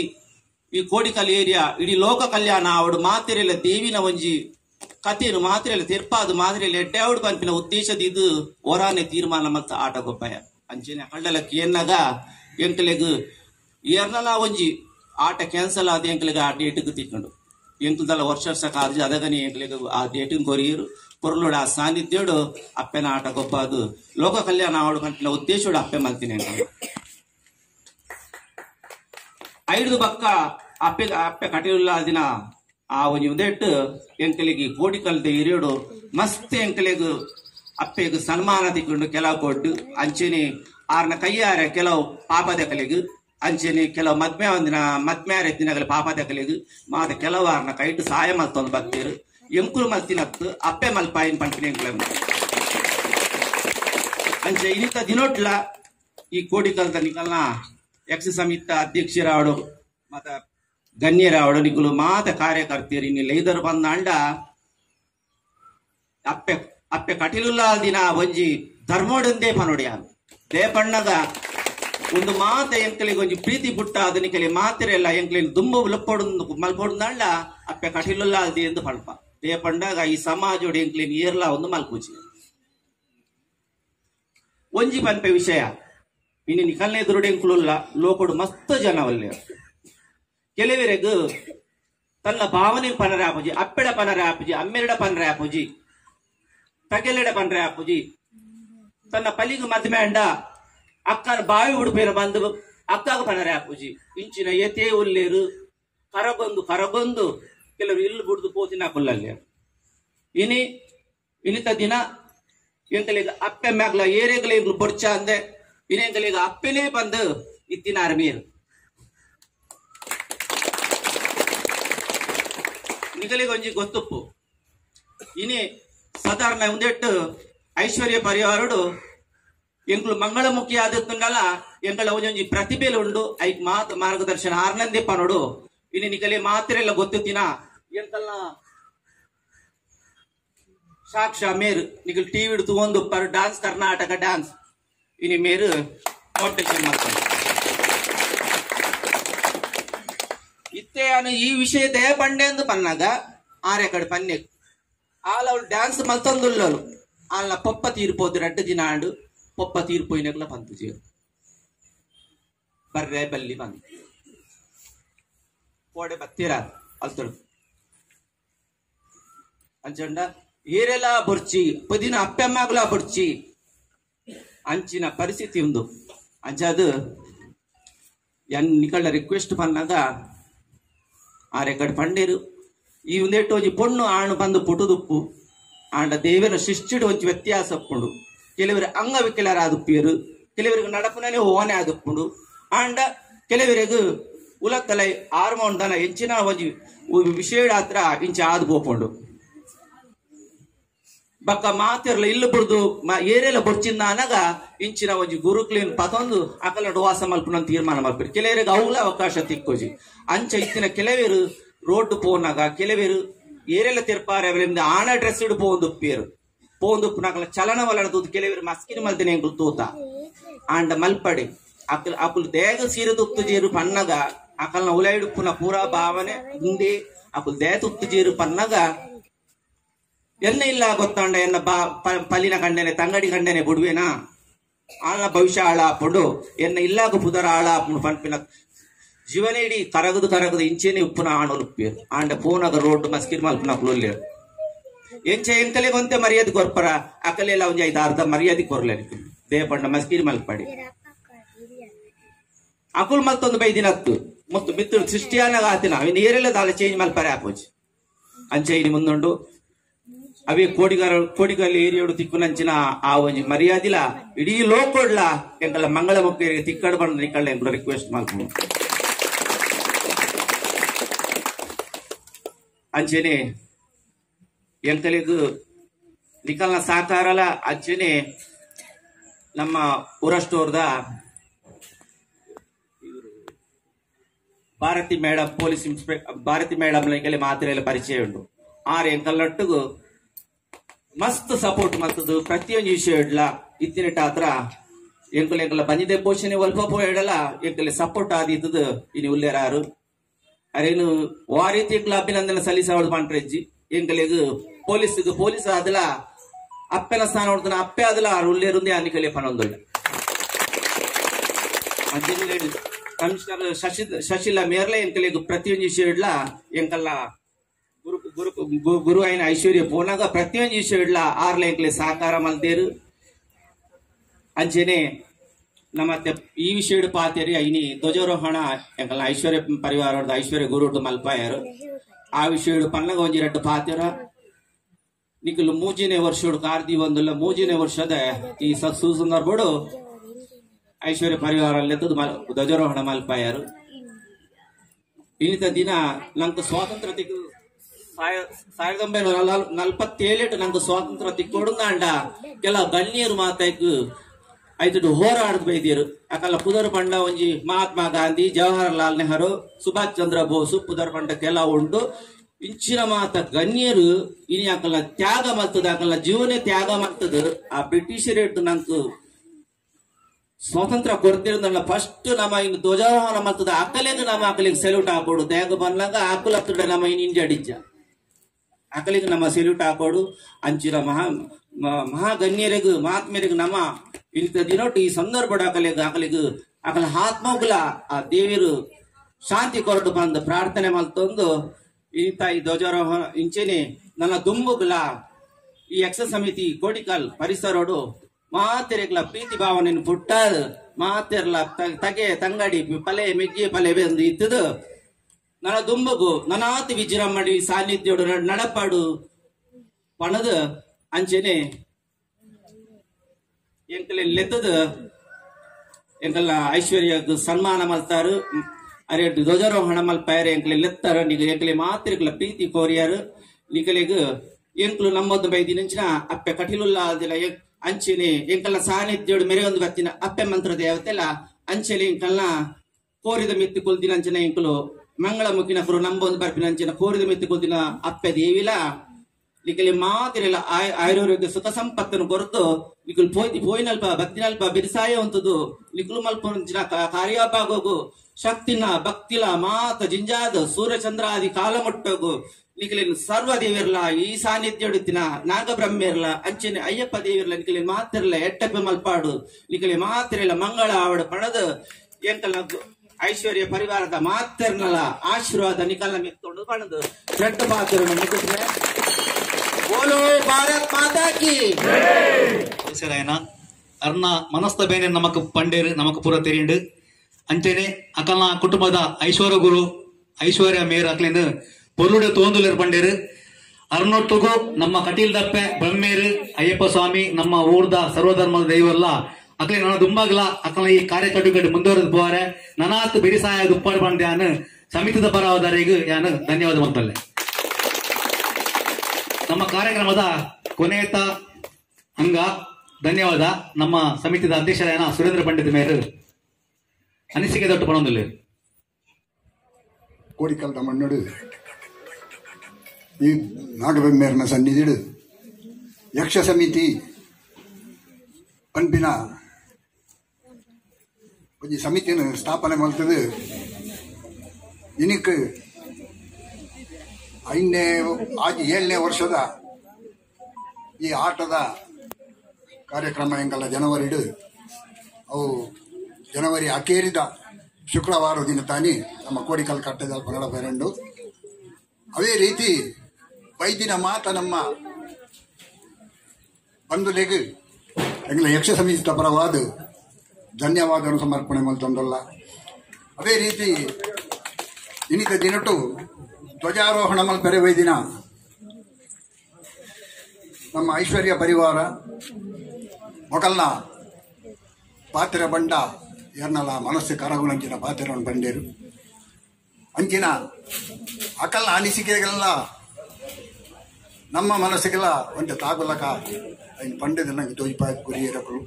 ಈ ಕೋಡಿಕಲ್ ಏರಿಯಾ ಇಡೀ ಲೋಕ ಕಲ್ಯಾಣ ಅವಳು ಮಾತಿರೆಲ್ಲ ದೇವಿನ ಒಂಜಿ ಕಥೆಯನ್ನು ಮಾತ್ರ ತಿರ್ಪಾದು ಮಾತಿರೆಲ್ಲ ಎಡ್ಡಾವಡು ಪಂಪಿನ ಉದ್ದೇಶದ ಇದು ಒರಾನೆ ತೀರ್ಮಾನ ಮತ್ತು ಆಟ ಗೊಬ್ಬಯ ಅಂಚನೆ ಹಳ್ಳಲಕ್ಕೆ ಎನ್ನಗ, ಎಂಕ್ಲೆಗ್ ಏರ್ನಲ ಒಂಜಿ ಆಟ ಕ್ಯಾನ್ಸಲ್ ಆದ ಎಂಕ್ಲೆಗ ಆ ಡೇಟ್ಗೆ ತಿಕ್ಕೊಂಡು. ಎಂಕ್ಲದಲ್ಲ ವರ್ಷ ವರ್ಷ ಕಾದು ಅದಗನಿ ಎಂಕಲೆಗ್ ಆ ಡೇಟಿನ ಕೊರಿಯರು. ಕೊರಲೋಡ ಆ ಸಾನ್ನಿಧ್ಯೋಡು ಅಪ್ಪೆನ ಆಟ ಗೊಬ್ಬದು ಲೋಕ ಕಲ್ಯಾಣ ಆವಡು ಪಂಪಿನ ಉದ್ದೇಶೋಡು ಅಪ್ಪೆ ಮಲ್ತೀನಿ ಐದು ಬಕ್ಕ ಅಪ್ಪೆ ಅಪ್ಪೆ ಕಟಿಯುಲ್ಲ ದಿನ. ಆ ಒಂಜಿ ಉದೆಟ್ಟು ಎಂಕಲಿಗೆ ಕೋಟಿ ಕಲ್ದ ಹಿರಿಯೋಡು ಮಸ್ತ್ ಎಂಕಲಿಗೆ ಅಪ್ಪೆಗೆ ಸನ್ಮಾನ ತಿಕ್ಕೊಂಡು ಕೆಲವು ಕೊಟ್ಟು, ಅಂಚೆನೆ ಆರ್ನ ಕೈಯಾರೆ ಕೆಲವು ಪಾಪದ ಕಲೆಗೆ, ಅಂಚೆನೆ ಕೆಲವು ಮದ್ಮೆ ಒಂದಿನ, ಮದ್ಮ್ಯಾರ ದಿನಗಳ ಪಾಪದ ಕಲೆಗೆ, ಮಾತ ಕೆಲವು ಆರ್ನ ಕೈಟ್ ಸಹಾಯ ಮಲ್ತೊಂದು ಬರ್ತೀರು ಎಂಕುಲು ಮಲ್ತಿನತ್ತು, ಅಪ್ಪೆ ಮಲ್ಪಾಯಿನ ಪಂಪಿನ ಎಂಕಲ ಅಂಚೆ ಇನ್ನಿತ ದಿನೋಟ್ಲ ಈ ಕೋಡಿ ಕಲ್ದ ನಿಕಲ್ನ ಯಕ್ಷ ಸಮಿತ ಅಧ್ಯಕ್ಷರಾವಡು ಮತ ಗಣ್ಯರಾವಡು ನಿಕುಲು ಮಾತ ಕಾರ್ಯಕರ್ತೆಯರು ಇನ್ನಿಲ್ಲ ಐದರು ಬಂದ ಅಂಡ ಅಪ್ಪೆ ಅಪ್ಪೆ ಕಟೀಲುಲ್ಲ ದಿನ ಒಂಜಿ ಧರ್ಮೋಡಂದೇ ಪನೊಡಿಯ ದೇಪಣ್ಣದ ಒಂದು ಮಾತ ಎಂಕಲಿಗೆ ಒಂಜಿ ಪ್ರೀತಿ ಪುಟ್ಟ ಅದನಿಕಲಿ ಮಾತಿರೆಲ್ಲ ಎಂಕಲಿನ ದುಂಬು ಲಪ್ಪೊಡು ಮಲ್ಪೊಡುಂದಾಂಡ ಅಪ್ಪೆ ಕಟೀಲುಲ್ಲ ಅಲ್ದಿ ಎಂದು ಪಲ್ಪ ದೇಪಂಡಾಗ ಈ ಸಮಾಜೋಡು ಎಂಕಲಿನ ಏರ್ಲ ಒಂದು ಮಲ್ಪೂಚಿ ಒಂಜಿ ಪನ್ಪೆ ವಿಷಯ. ಇನ್ನು ನಿಕಲ್ನೇ ದುರುಡೆಂಕುಲುಲ್ಲ ಲೋಕಡು ಮಸ್ತ್ ಜನ ಒಲ್ಲೆ ಕೆಲವರೆಗೂ ತನ್ನ ಭಾವನೆ ಪನರ ಆಪುಜಿ ಅಪ್ಪೆಡ ಪನರ ಆಪುಜಿ ಅಮ್ಮೆರಡ ಪನರ ಆಪುಜಿ ತಗೆಲೆಡ ಪನರ ಆಪುಜಿ ತನ್ನ ಪಲಿಗು ಮದ್ಮೆ ಅಂಡ ಅಕ್ಕನ ಬಾವಿ ಉಡುಪೇರ ಬಂದು ಅಕ್ಕಾಗ ಪನರ ಆಪುಜಿ ಇಂಚಿನ ಎತೆ ಉಲ್ಲೇರು, ಕರಗೊಂದು ಕರಗೊಂದು ಕೆಲವರು ಇಲ್ಲಿ ಬಿಡ್ದು ಪೋತಿನ ಇನಿ, ಇನಿತ ದಿನ ಎಂತಲೇ ಅಪ್ಪೆ ಮ್ಯಾಗ್ಲ ಏರೆಗಲಿಗ್ಲು ಬೊರ್ಚ ಅಂದೆ ಇನ್ನೆಂಕಲಿಗ ಅಪ್ಪೆಲೇ ಬಂದು ಇತ್ತಿನ ಅರ್ಮೀರ್ ನಿಗಲಿಗೆ ಒಂಜಿ ಗೊತ್ತುಪ್ಪು ಇನಿ ಸಾಧಾರಣ ಒಂದೆಟ್ಟು ಐಶ್ವರ್ಯ ಪರಿವಾರಡು ಎಂಕ್ಲು ಮಂಗಳಮುಖಿ ಆದತ್ತುಂಡಲ ಎಂಕಳ ಒಂಜೊಂಜಿ ಪ್ರತಿಭೆಲು ಉಂಡು ಐಕ್ ಮಾತ್ ಮಾರ್ಗದರ್ಶನ ಆರ್ನಂದಿ ಪನೋಡು ಇನಿ ನಿಕಲಿ ಮಾತ್ರೆಲ್ಲ ಗೊತ್ತುತ್ತಿನ ಎಂಕಲ್ನ ಸಾಕ್ಷ ಮೇರು ನಿಗಲ್ ಟಿವಿ ತಗೊಂಡು ಪರ್ ಡಾನ್ಸ್ ಕರ್ನಾಟಕ ಡಾನ್ಸ್ ಇನಿ మీరు కోటేషన్ ಮಾಡ್ತಾರೆ. ಇತ್ತೆ ಅನು ಈ ವಿಷಯ ದಯ ಬಂಡೆ ಎಂದು ಪನ್ನಾಗ ಆರೆ ಪನ್ನೆ. ಆಲ ಅವಳು ಡ್ಯಾನ್ಸ್ ಮಲ್ತಂದುಲ್ಲಲು ಆಲ ಪೊಪ್ಪ ತೀರ್ಪೋದು ರೆಡ್ಡ ದಿನ ಪಪ್ಪ ಪೊಪ್ಪ ತೀರ್ಪೋಯಿನಕ್ಲ ಬಂತು ಜೇರು ಬರ್ರೆ ಬಲ್ಲಿ ಬಂದು. ಕೋಡೆ ಬತ್ತಿರ ಅಲ್ತಳು ಅಂಚಂಡ ಏರೆಲ್ಲ ಬೊರ್ಚಿ, ಪದಿನ ಅಪ್ಪೆಮ್ಮಗ್ಲ ಬೊರ್ಚಿ. ಅಂಚಿನ ಪರಿಸ್ಥಿತಿ ಉಂದು ಅಂಚಾದ್ ಎನ್ ನಿಕಳ ರಿಕ್ವೆಸ್ಟ್ ಬಂದಾಗ ಆ ರೆಕಡ್ ಪಂಡೇರು. ಈ ಒಂದೇಟೋಜಿ ಪೊಣ್ಣು ಆಣು ಬಂದು ಪುಟುದುಪ್ಪು. ಆಂಡ ದೇವರ ಶಿಷ್ಟಿಡು ಒಂಚು ವ್ಯತ್ಯಾಸ ಉಪ್ಪುಂಡು ಕೆಲವರು ಅಂಗವಿಕಲರಾದುಪ್ಪಿಯರು ಕೆಲವರಿಗೆ ನಡಪನೇ ಓನೆ ಆದುಪ್ಪುಂಡು ಆಂಡ ಕೆಲವರಿಗೆ ಉಲತ್ತಲೈ ಆರ್ಮೋಂಡನ ಎಂಚಿನ ಒಂಜಿ ವಿಷಯ ಹತ್ರ ಇಂಚ ಆದು ಪೋಪುಂಡು. ಬಕ್ಕ ಮಾತಿರ್ಲ ಇಲ್ಲು ಬುಡ್ದು ಏರೆಲ್ಲ ಬೊರ್ಚಿಂದ ಅನಗ ಇಂಚಿನ ಒಂಜಿ ಗುರುಕ್ಲಿನ್ ಪತೊಂದು ಅಕಲ ವಾಸ ಮಲ್ಪುನ ತೀರ್ಮಾನ ಮಲ್ಪಿರು. ಕೆಲವರಿಗೆ ಅವಲ ಅವಕಾಶ ತಿಕ್ಕೋಜಿ. ಅಂಚ ಇತ್ತಿನ ಕೆಲವೇರು ರೋಡ್ ಪೋನಾಗ, ಕೆಲವೇರು ಏರೆಲ್ಲ ತಿರ್ಪಾರೆ ಅವರಿಂದ ಆಣ ಡ್ರೆಸ್ ಇಡು ಪೋಂದುಪ್ಪೇರು ಪೋಂದುಪ್ಪು ನಕಲ ಚಲನ ವಲನ ತೂತು ಕೆಲವೇರು ಮಸ್ಕಿನ ಮಲ್ತಿನ ಎಂಕುಲು ತೂತ ಆಂಡ ಮಲ್ಪಡೆ. ಅಕಲ್ ಅಕುಲು ದೇಗ ಸೀರೆ ತುತ್ತು ಜೇರು ಪನ್ನಗ, ಅಕಲ್ನ ಉಲೈಡುಪ್ಪುನ ಪೂರಾ ಭಾವನೆ, ಹಿಂದೆ ಅಕುಲು ದೇ ತುತ್ತು ಜೇರು ಪನ್ನಗ ಎನ್ನ ಇಲ್ಲ ಗೊತ್ತಾಂಡ ಎನ್ನ ಪಲ್ಲಿನ ಕಂಡೆನೆ ತಂಗಡಿ ಕಂಡೆನೆ ಬುಡುವೆನಾ? ಆಳ ಭವಿಷ್ಯ ಆಳ ಹಾಕೊಂಡು ಎನ್ನ ಇಲ್ಲಾಗ ಪುದರ ಆಳ ಹಾಕೊಂಡು ಜೀವನೇಡಿ ಕರಗದು ಕರಗದು ಇಂಚೆನೆ ಉಪ್ಪುನ ಆಣಲು ಉಪ್ಪೇರು ಆಂಡ ಪೂನಗ ರೋಡ್ ಮಸ್ಕಿರ್ ಮಲ್ಪನ ಕುಲುಲ್ಲೇರು ಎಂಚೆ ಎಂಕಲೆ ಗೊಂತೆ ಮರ್ಯಾದೆ ಕೊರ್ಪರ ಅಕಲೆಲ್ಲ ಒಂಜಿ ಐದು ಅರ್ಧ ಮರ್ಯಾದೆ ಕೊರ್ಲೆ ದೇ ಪಂಡ ಮಸ್ಕಿರ್ ಮಲ್ಪಡಿ ಅಕುಲ್ ಮತ್ತೊಂದು ಬೈದಿನ ಹತ್ತು. ಮತ್ತು ಮಿತ್ರ ಸೃಷ್ಟಿಯಾನಾಗ ಆತಿನ ಅವಿನ ಏರೆಲ್ಲ ದಾಲ ಚೇಂಜ್ ಮಲ್ಪರೆ ಹಾಕೋಜಿ. ಅಂಚೆ ಇಡಿ ಮುಂದೊಂಡು. ಅವೇ ಕೋಡಿಗಾರ ಕೋಡಿಗಲ್ ಏರಿಯೋಡು ತಿಕ್ಕುನಂಚಿನ ಆ ಒಂಜಿ ಮರ್ಯಾದಿಲ, ಇಡೀ ಲೋಕೋಡ್ಲ ಎಂಕಲ ಮಂಗಳ ಮುಖ್ಯರಿಗೆ ತಿಕ್ಕಡ ಬಂದ ನಿಕ್ಕಳ ಎಂಬ ರಿಕ್ವೆಸ್ಟ್ ಮಾಡ್ಕೊಂಡು ಅಂಚೆನೆ ಎಂಕಲಿಗೂ ನಿಕಲ್ನ ಸಾಕಾರಲ, ಅಂಚೆನೆ ನಮ್ಮ ಉರಸ್ಟೋರ್ದ Bharathi madam police inspector Bharathi madam ಎಂಕಲೆ ಮಾತ್ರೆಲ್ಲ ಪರಿಚಯ ಉಂಟು. ಎಂಕಲ್ ಎಂಕಲ್ನಟ್ಟುಗು ಮಸ್ತ್ ಸಪೋರ್ಟ್ ಮಾಡ್ತದ್ದು ಪ್ರತಿಯೊಂದು ವಿಷಯ ಇಡ್ಲ. ಇತ್ತಿನ ಆತ್ರ ಎಂಕಲ್ ಎಂಕಲ ಬಂದಿದೆ ಪೋಷಣೆ ಒಲ್ಪ ಪೋಯಡಲ ಎಂಕಲೆ ಸಪೋರ್ಟ್ ಆದಿದ್ದದು ಇನ್ನು ಉಲ್ಲೇರಾರು ಅರೇನು ಆ ರೀತಿ ಎಂಕಲ ಅಭಿನಂದನೆ ಸಲ್ಲಿಸವಳು ಮಾಡ್ರೆಜ್ಜಿ ಎಂಕಲೆಗ್ ಪೊಲೀಸ್ ಪೊಲೀಸ್ ಆದಲ. ಅಪ್ಪೆನ ಸ್ಥಾನ ಹೊಡ್ತಾನ ಅಪ್ಪೆ ಆದಲ. ಉಲ್ಲೇರುಂದೇ ಅನಿಕಲೆ ಅಂಜನಿಲೆ ಕಮಿಷನರ್ ಶಶಿ, ಶಶಿಲ ಮೇರ್ಲೆ ಎಂಕಲೆಗ್ ಪ್ರತಿಯೊಂದು ವಿಷಯ ಇಡ್ಲ. ಎಂಕಲ್ಲ ಗುರು ಗುರು ಗು- ಗುರು అయిన ఐశ్వర్య పోనాగా ప్రత్యేక విషయడ్ల ఆర్ల ఎంకలే సహకార మల్దేరు ಅಂಚೆನೆ ನಮ್ಮ ತೆಪ್- ಈ ವಿಷಯಡ್ ಪಾತೇರಿ ಐನಿ ಧ್ವಜಾರೋಹಣ ಎಂಕಲ್ನ ಐಶ್ವರ್ಯ ಪರಿವಾರದ ಐಶ್ವರ್ಯ ಗುರುಡು ಮಲ್ಪಾಯರು ಆ ವಿಷಯಡ್ ಪನ್ನಗ ಒಂಜಿ ರಡ್ಡು ಪಾತೇರ ನಿಕಲು ಮೂಜಿನೇ ವರ್ಷೋಡು ಕಾರ್ದಿ ಒಂದುಲ್ಲ ಮೂಜಿನೇ ವರ್ಷದ ಈ ಸ ಸುಸಂದರ್ಭಡು ಐಶ್ವರ್ಯ ಪರಿವಾರ ಧ್ವಜಾರೋಹಣ ಮಲ್ಪಾಯರು ಇನ್ನಿತ ದಿನ ನಂಗೆ ಸ್ವಾತಂತ್ರ್ಯ ತಿಕ್ಕು ಸಾಯ- ಸಾವಿರದ ಒಂಬೈನೂರ ನಲ್- ನಲ್ವತ್ತೇಳೆಟು ನಂಗೆ ಸ್ವಾತಂತ್ರ್ಯ ತಿಕ್ಕೊಡುಂದ ಅಂಡ ಕೆಲ ಗಣ್ಯರು ಮಾತಾಯ್ಕು ಆಯ್ತು ಹೋರಾಡದ್ ಬೈದಿರು. ಅಕಲ್ಲ ಪುದರ್ ಪಂಡ ಒಂಜಿ ಮಹಾತ್ಮ ಗಾಂಧಿ, ಜವಾಹರಲಾಲ್ ನೆಹರು, ಸುಭಾಷ್ ಚಂದ್ರ ಬೋಸ್ ಪುದರ್ ಪಂಡ ಕೆಲ ಉಂಡು. ಇಂಚಿನ ಮಾತ ಗಣ್ಯರು ಇನಿ ಅಕಲ್ಲ ತ್ಯಾಗ ಮಲ್ತದ ಅಕಲ್ಲ ಜೀವನ ತ್ಯಾಗ ಮಲ್ತದ ಆ ಬ್ರಿಟಿಷರ್ ಇಟ್ಟು ನಂಗೆ ಸ್ವಾತಂತ್ರ್ಯ ಕೊಡ್ತಿರೋದನ್ನ ಫಸ್ಟ್ ನಮ್ಮ ಇನ್ನು ಧ್ವಜಾರೋಹಣ ಮತ್ತದ ಅಕಲಿಗೆ ನಮ್ಮ ಅಕಲಿಗೆ ಸೆಲ್ಯೂಟ್ ಹಾಕೋಡು. ತ್ಯಾಗ ಬಂದಾಗ ಹತ್ತಿರ ನಮ್ಮ ಇನ್ ಇಂಡಿಯಾ ಡಿಜ್ಜ ಅಕಲಿಗೆ ನಮ್ಮ ಸೆಲ್ಯೂಟ್ ಹಾಕೋಡು ಅಂಚಿನ ಮಹಾ ಮಹಾಗಣ್ಯರಿಗೂ ಮಹಾತ್ಮರಿಗೂ ನಮ್ಮ ಇಂಥ ದಿನೊಟ್ಟು ಈ ಸಂದರ್ಭ ಅಕಲಿಗೆ ಆಕಲಿಗೆ ಅಕಲ ಆತ್ಮಗುಲ ಆ ದೇವಿರು ಶಾಂತಿ ಕೊರಟು ಬಂದು ಪ್ರಾರ್ಥನೆ ಮಲ್ತೊಂದು ಇಂಥ ಈ ಧ್ವಜಾರೋಹಣ ಇಂಚೆನೆ ನನ್ನ ದುಂಬುಗಳ ಈ ಯಕ್ಷ ಸಮಿತಿ ಕೋಡಿಕಲ್ ಪರಿಸರೋಡು ಮಾತೆರೆಗ್ಲ ಪ್ರೀತಿ ಭಾವನೆಯನ್ನು ಪುಟ್ಟ ಮಾತೆರ್ಲ ತಗೆ, ತಂಗಡಿ, ಪಲೆ ಮೆಜ್ಜೆ ಪಲೆ ಬೆಂದು ಇತ್ತದು. ನನ್ನ ದುಂಬಗು ನನಾತಿ ವಿಜೃಂಭಣಿ ಸಾನ್ನಿಧ್ಯೋಡು ನಡ್- ನಡಪಾಡು. ಪಣದ ಅಂಚೆನೆ ಎಂಕಲೆ ಲೆತ್ತದ ಎಂಕಲ್ನ ಸನ್ಮಾನ ಮಲ್ತಾರು. ಅರೆ ಧ್ವಜಾರೋಹಣ ಮಲ್ಪಾಯರೆ ಎಂಕಲೆ ಲೆತ್ತಾರ. ನಿಗ ಎಂಕಲೆ ಮಾತ್ರ ಪ್ರೀತಿ ಕೋರಿಯಾರು. ನಿಕಲೆಗ ಎಂಕಲು ನಮ್ಮೊಂದು ಬೈದಿ ನಂಚಿನ ಅಪ್ಪೆ ಕಟಿಲುಲ್ಲ ಅದಿಲ್ಲ ಅಂಚೆನೆ ಎಂಕಲ್ನ ಸಾನ್ನಿಧ್ಯೋಡು ಮೆರೆಯೊಂದು ಬತ್ತಿನ ಅಪ್ಪೆ ಮಂತ್ರ ದೇವತೆಲ್ಲ ಅಂಚೆಲೆ ಎಂಕಲ್ನ ಕೋರಿದ ಮಿತ್ತಿ ಕೊಲ್ದಿನ ಅಂಚನೆ ಎಂಕಲು ಮಂಗಳ ಮುಖಿನ ಕುರು ನಂಬೊಂದು ಬರ್ಪಿನ ಅಂಚಿನ ಕೋರಿದ ಮಿತ್ತು ಕೊಲ್ದಿನ ಅಪ್ಪೆ ದೇವಿಲ. ನಿಕಲಿ ಮಾತಿರಲ್ಲ ಆಯುರ್ವೇದ ಸುತ ಸಂಪತ್ತನ್ನು ಕೊರತು ಲಿಕುಲ್ ಪೋಯ್ತಿ ಪೋಯಿನಲ್ಪ, ಭಕ್ತಿನಲ್ಪ ಬಿರಿಸಾಯ ಹೊಂತದು. ಲಿಕುಲು ಮಲ್ಪೊಂಜಿನ ಕಾರ್ಯಾಪಾಗೋಗು. ಶಕ್ತಿನ, ಭಕ್ತಿಲ, ಮಾತ ಜಿಂಜಾದ, ಸೂರ್ಯಚಂದ್ರಾದಿ ಕಾಲ ಮುಟ್ಟೋಗು. ನಿಕಲಿನ ಸರ್ವ ದೇವಿರ್ಲ ಈ ಸಾನ್ನಿಧ್ಯ ಹೊಡಿತಿನ ನಾಗಬ್ರಹ್ಮಿರ್ಲ ಅಂಚನೆ ಅಯ್ಯಪ್ಪ ದೇವಿರ್ಲ ನಿಕಲಿ ಮಾತಿರ್ಲ ಎಟ್ಟಪ್ಪ ಮಲ್ಪಾಡು. ನಿಕಲಿ ಮಾತಿರಲ್ಲ, ಮಂಗಳ ಆವಡ ಪಣದು ಎಂಕಲ್ ಐಶ್ವರ್ಯ ಪರಿವಾರದ ಮಾತಿರ್ನಲ ಆಶೀರ್ವಾದ ನಿಕಲ್ನ ಮೆತ್ತೊಂಡು ಪಣದು ದೊಡ್ಡ ಮಾತಿರನ್ನು ಮುಗಿದ್ರೆ ಬೋಲೋ ಭಾರತ್ ಮಾತಾ ಕಿ ಹೆಸರಾಯನ ಅರ್ನ ಮನಸ್ತ ಬೇನೆ ನಮಕ್ ಪಂಡೇರು ನಮಕ್ ಪೂರ ತೆರಿಯಂಡು ಅಂಚೆನೆ ಅಕಲ್ನ ಕುಟುಂಬದ ಐಶ್ವರ್ಯ ಗುರು ಐಶ್ವರ್ಯ ಮೇರ್ ಅಕ್ಲಿಂದ ಪೊರ್ಲುಡೆ ತೋಂದುಲೇರ್ ಪಂಡೇರು ಅರ್ನೊಟ್ಟುಗು ನಮ್ಮ ಕಟೀಲ್ ದಪ್ಪೆ ಬ್ರಹ್ಮೇರು ಅಯ್ಯಪ್ಪ ಸ್ವಾಮಿ ನಮ್ಮ ಊರ್ದ ಸರ್ವಧರ್ಮದ ದೈವಲ್ಲ ಅಕ್ಲಿ ನನ್ನ ದುಂಬಾಗಲ ಅಕಲ ಈ ಕಾರ್ಯಚಟುವಟಿಕೆ ಮುಂದುವರೆದು ಪೋರೆ ನನಾತ್ ಬಿಡಿಸಾಯ ದುಪ್ಪಾಡು ಬಂದೆ ಯಾನು, ಸಮಿತಿದ ಪರವಾದರಿಗೂ ಯಾನು ಧನ್ಯವಾದ ಮಂತಲ್ಲೆ ನಮ್ಮ ಕಾರ್ಯಕ್ರಮದ ಕೊನೆಯತ ಅಂಗ, ಧನ್ಯವಾದ, ನಮ್ಮ ಸಮಿತಿದ ಅಧ್ಯಕ್ಷರಾಯನ ಸುರೇಂದ್ರ ಪಂಡಿತ್ ಮೇರು. ಅನಿಸಿಕೆ ದೊಡ್ಡ ಪಣೊಂದಿಲ್ಲ ಕೋಡಿಕಲ್ದ ಮಣ್ಣಡು, ಈ ನಾಗಬೆಮ್ಮೇರನ ಸನ್ನಿಧಿಡು, ಯಕ್ಷ ಸಮಿತಿ ಪಂಪಿನ ಒಂಜಿ ಸಮಿತಿಯನ್ನು ಸ್ಥಾಪನೆ ಮಾಡ್ತದೆ. ಇನಿಕ್ ಐದನೇ ಆಜಿ ಏಳನೇ ವರ್ಷದ ಈ ಆಟದ ಕಾರ್ಯಕ್ರಮ ಹೆಂಗಲ್ಲ ಜನವರಿಡು ಅವು ಜನವರಿ ಅಕೇರಿದ ಶುಕ್ರವಾರ ದಿನ ತಾನಿ ನಮ್ಮ ಕೋಡಿಕಲ್ ಕಟ್ಟದ ಪಂಗಡ ಬರಂಡು ಅವೇ ರೀತಿ ವೈದ್ಯನ ಮಾತ ನಮ್ಮ ಬಂಧುಲೆಗ್ ಎಂಗ್ಲ ಯಕ್ಷ ಸಮಿತಿ ಪರವಾದ ಧನ್ಯವಾದವನ್ನು ಸಮರ್ಪಣೆ ಮಲ್ತೊಂದಲ್ಲ ಅದೇ ರೀತಿ ಇನ್ನಿತ ದಿನಟು ಧ್ವಜಾರೋಹಣ ಮಲ್ಪೆರೆ ವೈದಿನ. ನಮ್ಮ ಐಶ್ವರ್ಯ ಪರಿವಾರ ಮೊಗಲ್ನ ಪಾತ್ರೆ ಬಂಡ, ಎರ್ನಲ ಮನಸ್ಸು ಕರಗುಣಂಚಿನ ಪಾತ್ರೆ ಬಂಡೇರು. ಅಂಚಿನ ಅಕಲ್ನ ಅನಿಸಿಕೆಗೆಲ್ಲ ನಮ್ಮ ಮನಸ್ಸಿಗೆಲ್ಲ ಒಂದು ತಾಗುಲಕ ಪಂಡದ ನಂಗೆ ದೊಯ್ಪ ಗುರಿಯರಗಳು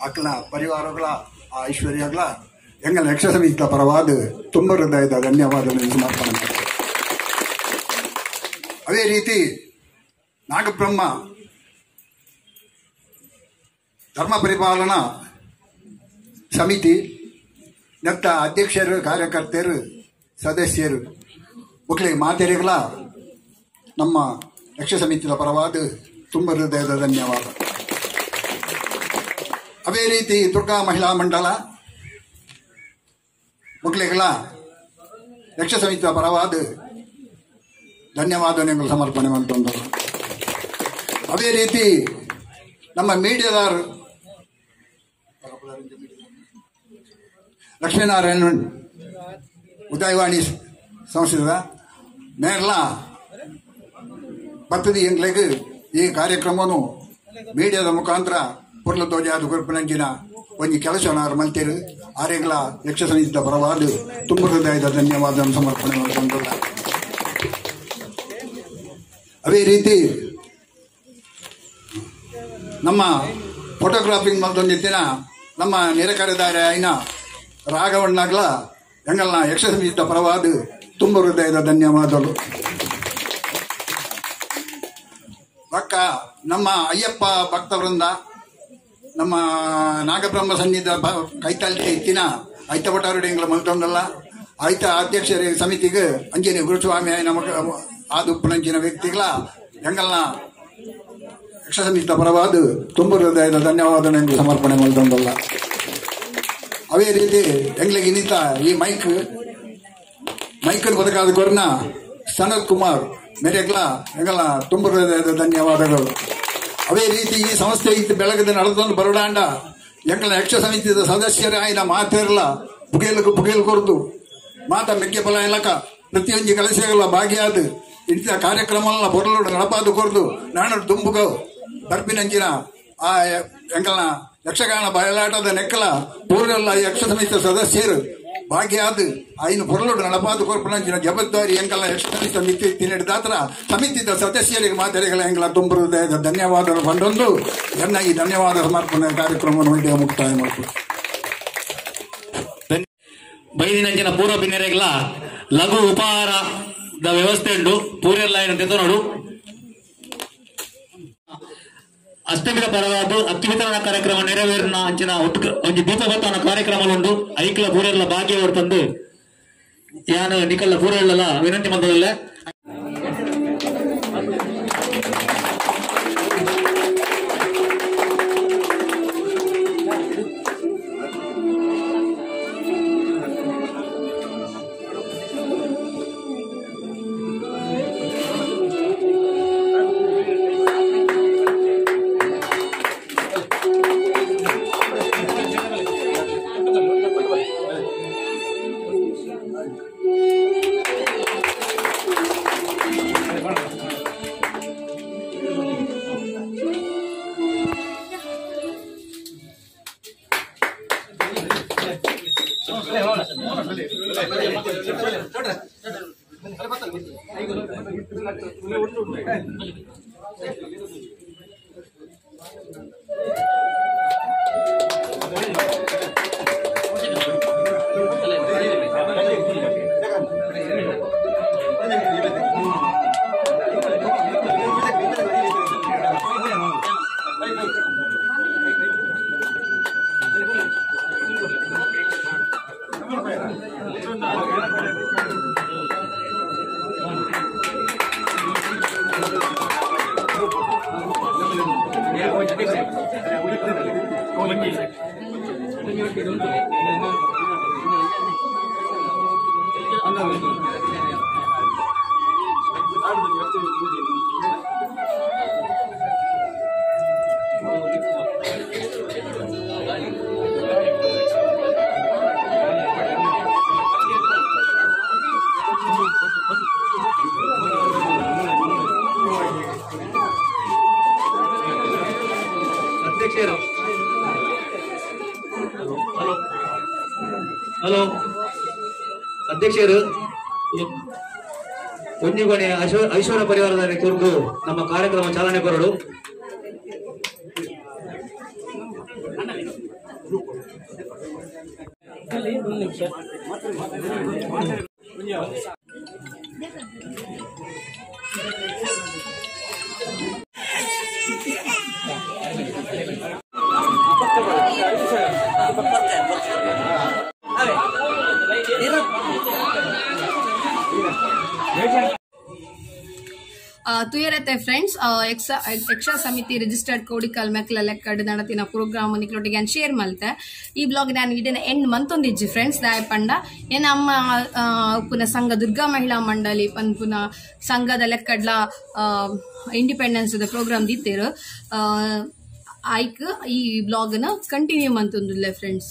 ಅಕ್ಲ ಪರಿವಾರಗಳ ಆ ಐಶ್ವರ್ಯಗಳ ಎಂಗಲ ಯಕ್ಷ ಸಮಿತ ಪರವಾದ ತುಂಬ ಹೃದಯದ ಮಾಡ್ತೇನೆ. ಅದೇ ರೀತಿ ನಾಗಬ್ರಹ್ಮ ಧರ್ಮ ಪರಿಪಾಲನಾ ಸಮಿತಿ ನೆತ್ತ ಅಧ್ಯಕ್ಷರು, ಕಾರ್ಯಕರ್ತರು, ಸದಸ್ಯರು ಮಕ್ಕಳಿಗೆ ಮಾತೆರೆಗಳ ನಮ್ಮ ಯಕ್ಷ ಸಮಿತಿಯ ಪರವಾದ ತುಂಬ ಹೃದಯದ ಧನ್ಯವಾದ. ಅದೇ ರೀತಿ ದುರ್ಗಾ ಮಹಿಳಾ ಮಂಡಲ. ಮಕ್ಕಳಿಗೆಲ್ಲ ಯಕ್ಷ ಸಮಿತಿಯ ಪರವಾದ ಧನ್ಯವಾದನೆಗಳು ಸಮರ್ಪಣೆ ಮಾಡ್ತಂದ ಅದೇ ರೀತಿ ನಮ್ಮ ಮೀಡಿಯಾದಾರ್ ಲಕ್ಷ್ಮೀನಾರಾಯಣ ಉದಯವಾಣಿ ಸಂಸ್ಥೆದ ನೇರ್ಲ ಬರ್ತದೆ ಎಂಗ್ಲೆಗ್ ಈ ಕಾರ್ಯಕ್ರಮವನ್ನು ಮೀಡಿಯಾದ ಮುಖಾಂತರ ಪುರ್ಲ ಧ್ವಜಾದ ಗುರುಪಿನಂಚಿನ ಒಂದು ಕೆಲಸ ನಾರು ಮಲ್ತೇರು ಆರೆಗಳ ಯಕ್ಷ ಸಮಿತಿಯ ಪರವಾದ ತುಂಬ ಹೃದಯದ ಧನ್ಯವಾದ ಸಮರ್ಪಣೆ ಮಾಡಿಕೊಂಡಿಲ್ಲ ಅದೇ ರೀತಿ ನಮ್ಮ ಫೋಟೋಗ್ರಾಫಿಂಗ್ ಮಲ್ತೊಂದಿತ್ತಿನ ನಮ್ಮ ನೆರೆಕರೆದಾರೆ ಆಯ್ನ ರಾಘವಣ್ಣಗ್ಲ ಎಂಗಲ್ನ ಯಕ್ಷ ಸಮಿತಿಯ ಪರವಾದ ತುಂಬ ಹೃದಯದ ಧನ್ಯವಾದಗಳು. ಪಕ್ಕ ನಮ್ಮ ಅಯ್ಯಪ್ಪ ಭಕ್ತವೃಂದ ನಮ್ಮ ನಾಗಬ್ರಹ್ಮ ಸನ್ನಿಧ ಕೈತಾಳ್ತಿ ಇತ್ತಿನ ಐತ ಒಟ್ಟಾರುಡಿ ಎಂಗ್ಲ ಮಲ್ತೊಂದಲ್ಲ ಐತ ಅಧ್ಯಕ್ಷರ ಸಮಿತಿಗೆ ಅಂಜನಿ ಗುರುಸ್ವಾಮಿ ನಮಗ ಆದು ಪುಣಂಚಿನ ವ್ಯಕ್ತಿಗಳ ಎಂಗಲ್ನ ಯಕ್ಷ ಸಮಿತಿಯ ಪರವಾದ ತುಂಬ ಹೃದಯದ ಧನ್ಯವಾದ ಎಂದು ಸಮರ್ಪಣೆ ಮಲ್ತೊಂದಲ್ಲ ಅವೇ ರೀತಿ ಎಂಗ್ಲಿಗೆ ಇನ್ನಿತ ಈ ಮೈಕ್ ಮೈಕನ್ ಬದುಕಾದ ಕೊರ್ನ ಸನತ್ ಕುಮಾರ್ ಮೇರೆಗ್ಲ ಹೆಂಗಲ್ಲ ತುಂಬ ಹೃದಯದ ಧನ್ಯವಾದಗಳು. ಅದೇ ರೀತಿ ಈ ಸಂಸ್ಥೆ ಇತ್ತು ಬೆಳಗದ ನಡೆದೊಂದು ಬರಡಾಂಡ ಎಂಗಳ ಯಕ್ಷ ಸಮಿತಿಯ ಸದಸ್ಯರೇ ಆಯ್ನ ಮಾತಿರಲ್ಲ ಬುಗೇಲ್ ಬುಗೇಲ್ ಕೊರ್ದು. ಮಾತ ಮೆಕ್ಕೆ ಫಲ ಇಲಕ ಪ್ರತಿಯೊಂದು ಕೆಲಸಗಳ ಭಾಗಿಯಾದ ಇಂಥ ಕಾರ್ಯಕ್ರಮ ಬರಲು ನಡಪಾದು ಕೊರ್ದು ನಾನು ತುಂಬುಗ ಬರ್ಪಿನಂಚಿನ ಆ ಎಂಕಲ್ನ ಯಕ್ಷಗಾನ ಬಯಲಾಟದ ನೆಕ್ಕಲ ಪೂರ್ವೆಲ್ಲ ಯಕ್ಷ ಸಮಿತಿ ಸದಸ್ಯರು. ಭಾಗ್ಯಾದ ಐನು ಪೊರಲೋಡು ನಡಪಾದು ಕೊರ್ಪನಂಚಿನ ಜವಾಬ್ದಾರಿ ಎಂಕಲ್ನ ಎಷ್ಟು ಸಮಿತಿ ಮಿತಿ ಸಮಿತಿ ಸಮಿತಿದ ಸದಸ್ಯರಿಗೆ ಮಾತಾಡಿಗಳ ಎಂಕಲ ತುಂಬ ಧನ್ಯವಾದ ಬಂದೊಂದು ಎನ್ನ ಈ ಧನ್ಯವಾದ ಸಮರ್ಪಣೆ ಕಾರ್ಯಕ್ರಮವನ್ನು ಮಂಡ್ಯ ಮುಕ್ತಾಯ ಮಾಡ್ತೀನಿ ಬೈದಿನಂಚಿನ ಪೂರ್ವ ಬಿನ್ನೆರೆಗಳ ಲಘು ಉಪಹಾರದ ವ್ಯವಸ್ಥೆ ಉಂಟು. ಪೂರೆಲ್ಲ ಏನಂತ ನೋಡು. ಅಸ್ತಮಿತ ಪರವಾದ ವಿತರಣಾ ಕಾರ್ಯಕ್ರಮ ನೆರವೇರಿನ ಅಂಚಿನ ಒಟ್ಟು ಒಂದು ದೀಪವತ್ತನ ಕಾರ್ಯಕ್ರಮ ಉಂಟು ಐಕ್ಲ ಪೂರೆಲ್ಲ ಭಾಗ್ಯ ಹೊಡ್ತಂದು ಯಾನು ನಿಕಲ್ಲ ಪೂರೆಲ್ಲ ವಿನಂತಿ ಮಂದದಲ್ಲ ಅಧ್ಯಕ್ಷರು ಒಂಜಿಗೊನೆ ಐಶ್ವರ್ಯ ಪರಿವಾರದಲ್ಲಿ ಕುರಿತು ನಮ್ಮ ಕಾರ್ಯಕ್ರಮ ಚಾಲನೆ ಕೊರಡು ಯಕ್ಷ ಸಮಿತಿ ರಿಜಿಸ್ಟರ್ಡ್ ಕೋಡಿಕಲ್ ಮೆಕ್ಲ ಲೆಕ್ಕಡ್ ನಡತಿನ ಪ್ರೋಗ್ರಾಮ್ ನಿಕ್ಲೊಟ್ಟಿಗೆ ನಾನು ಶೇರ್ ಮಲ್ತೆ. ಈ ಬ್ಲಾಗ್ ನಾನು ಇದನ್ನ ಎಂಡ್ ಮಂತೊಂದಿಜ್ಜಿ ಫ್ರೆಂಡ್ಸ್ ದಾಯ ಪಂಡ ಏನ ಅಮ್ಮ ಪುನ ಸಂಘ ದುರ್ಗಾ ಮಹಿಳಾ ಮಂಡಳಿ ಪನ್ ಸಂಘದ ಲೆಕ್ಕಡ್ಲ ಇಂಡಿಪೆಂಡೆನ್ಸ್ ಪ್ರೋಗ್ರಾಮ್ ದಿತ್ತೇರು ಆಯ್ಕೆ ಈ ಬ್ಲಾಗ್ನ ಕಂಟಿನ್ಯೂ ಮಂತೊಂದುಲ್ಲೆ ಫ್ರೆಂಡ್ಸ್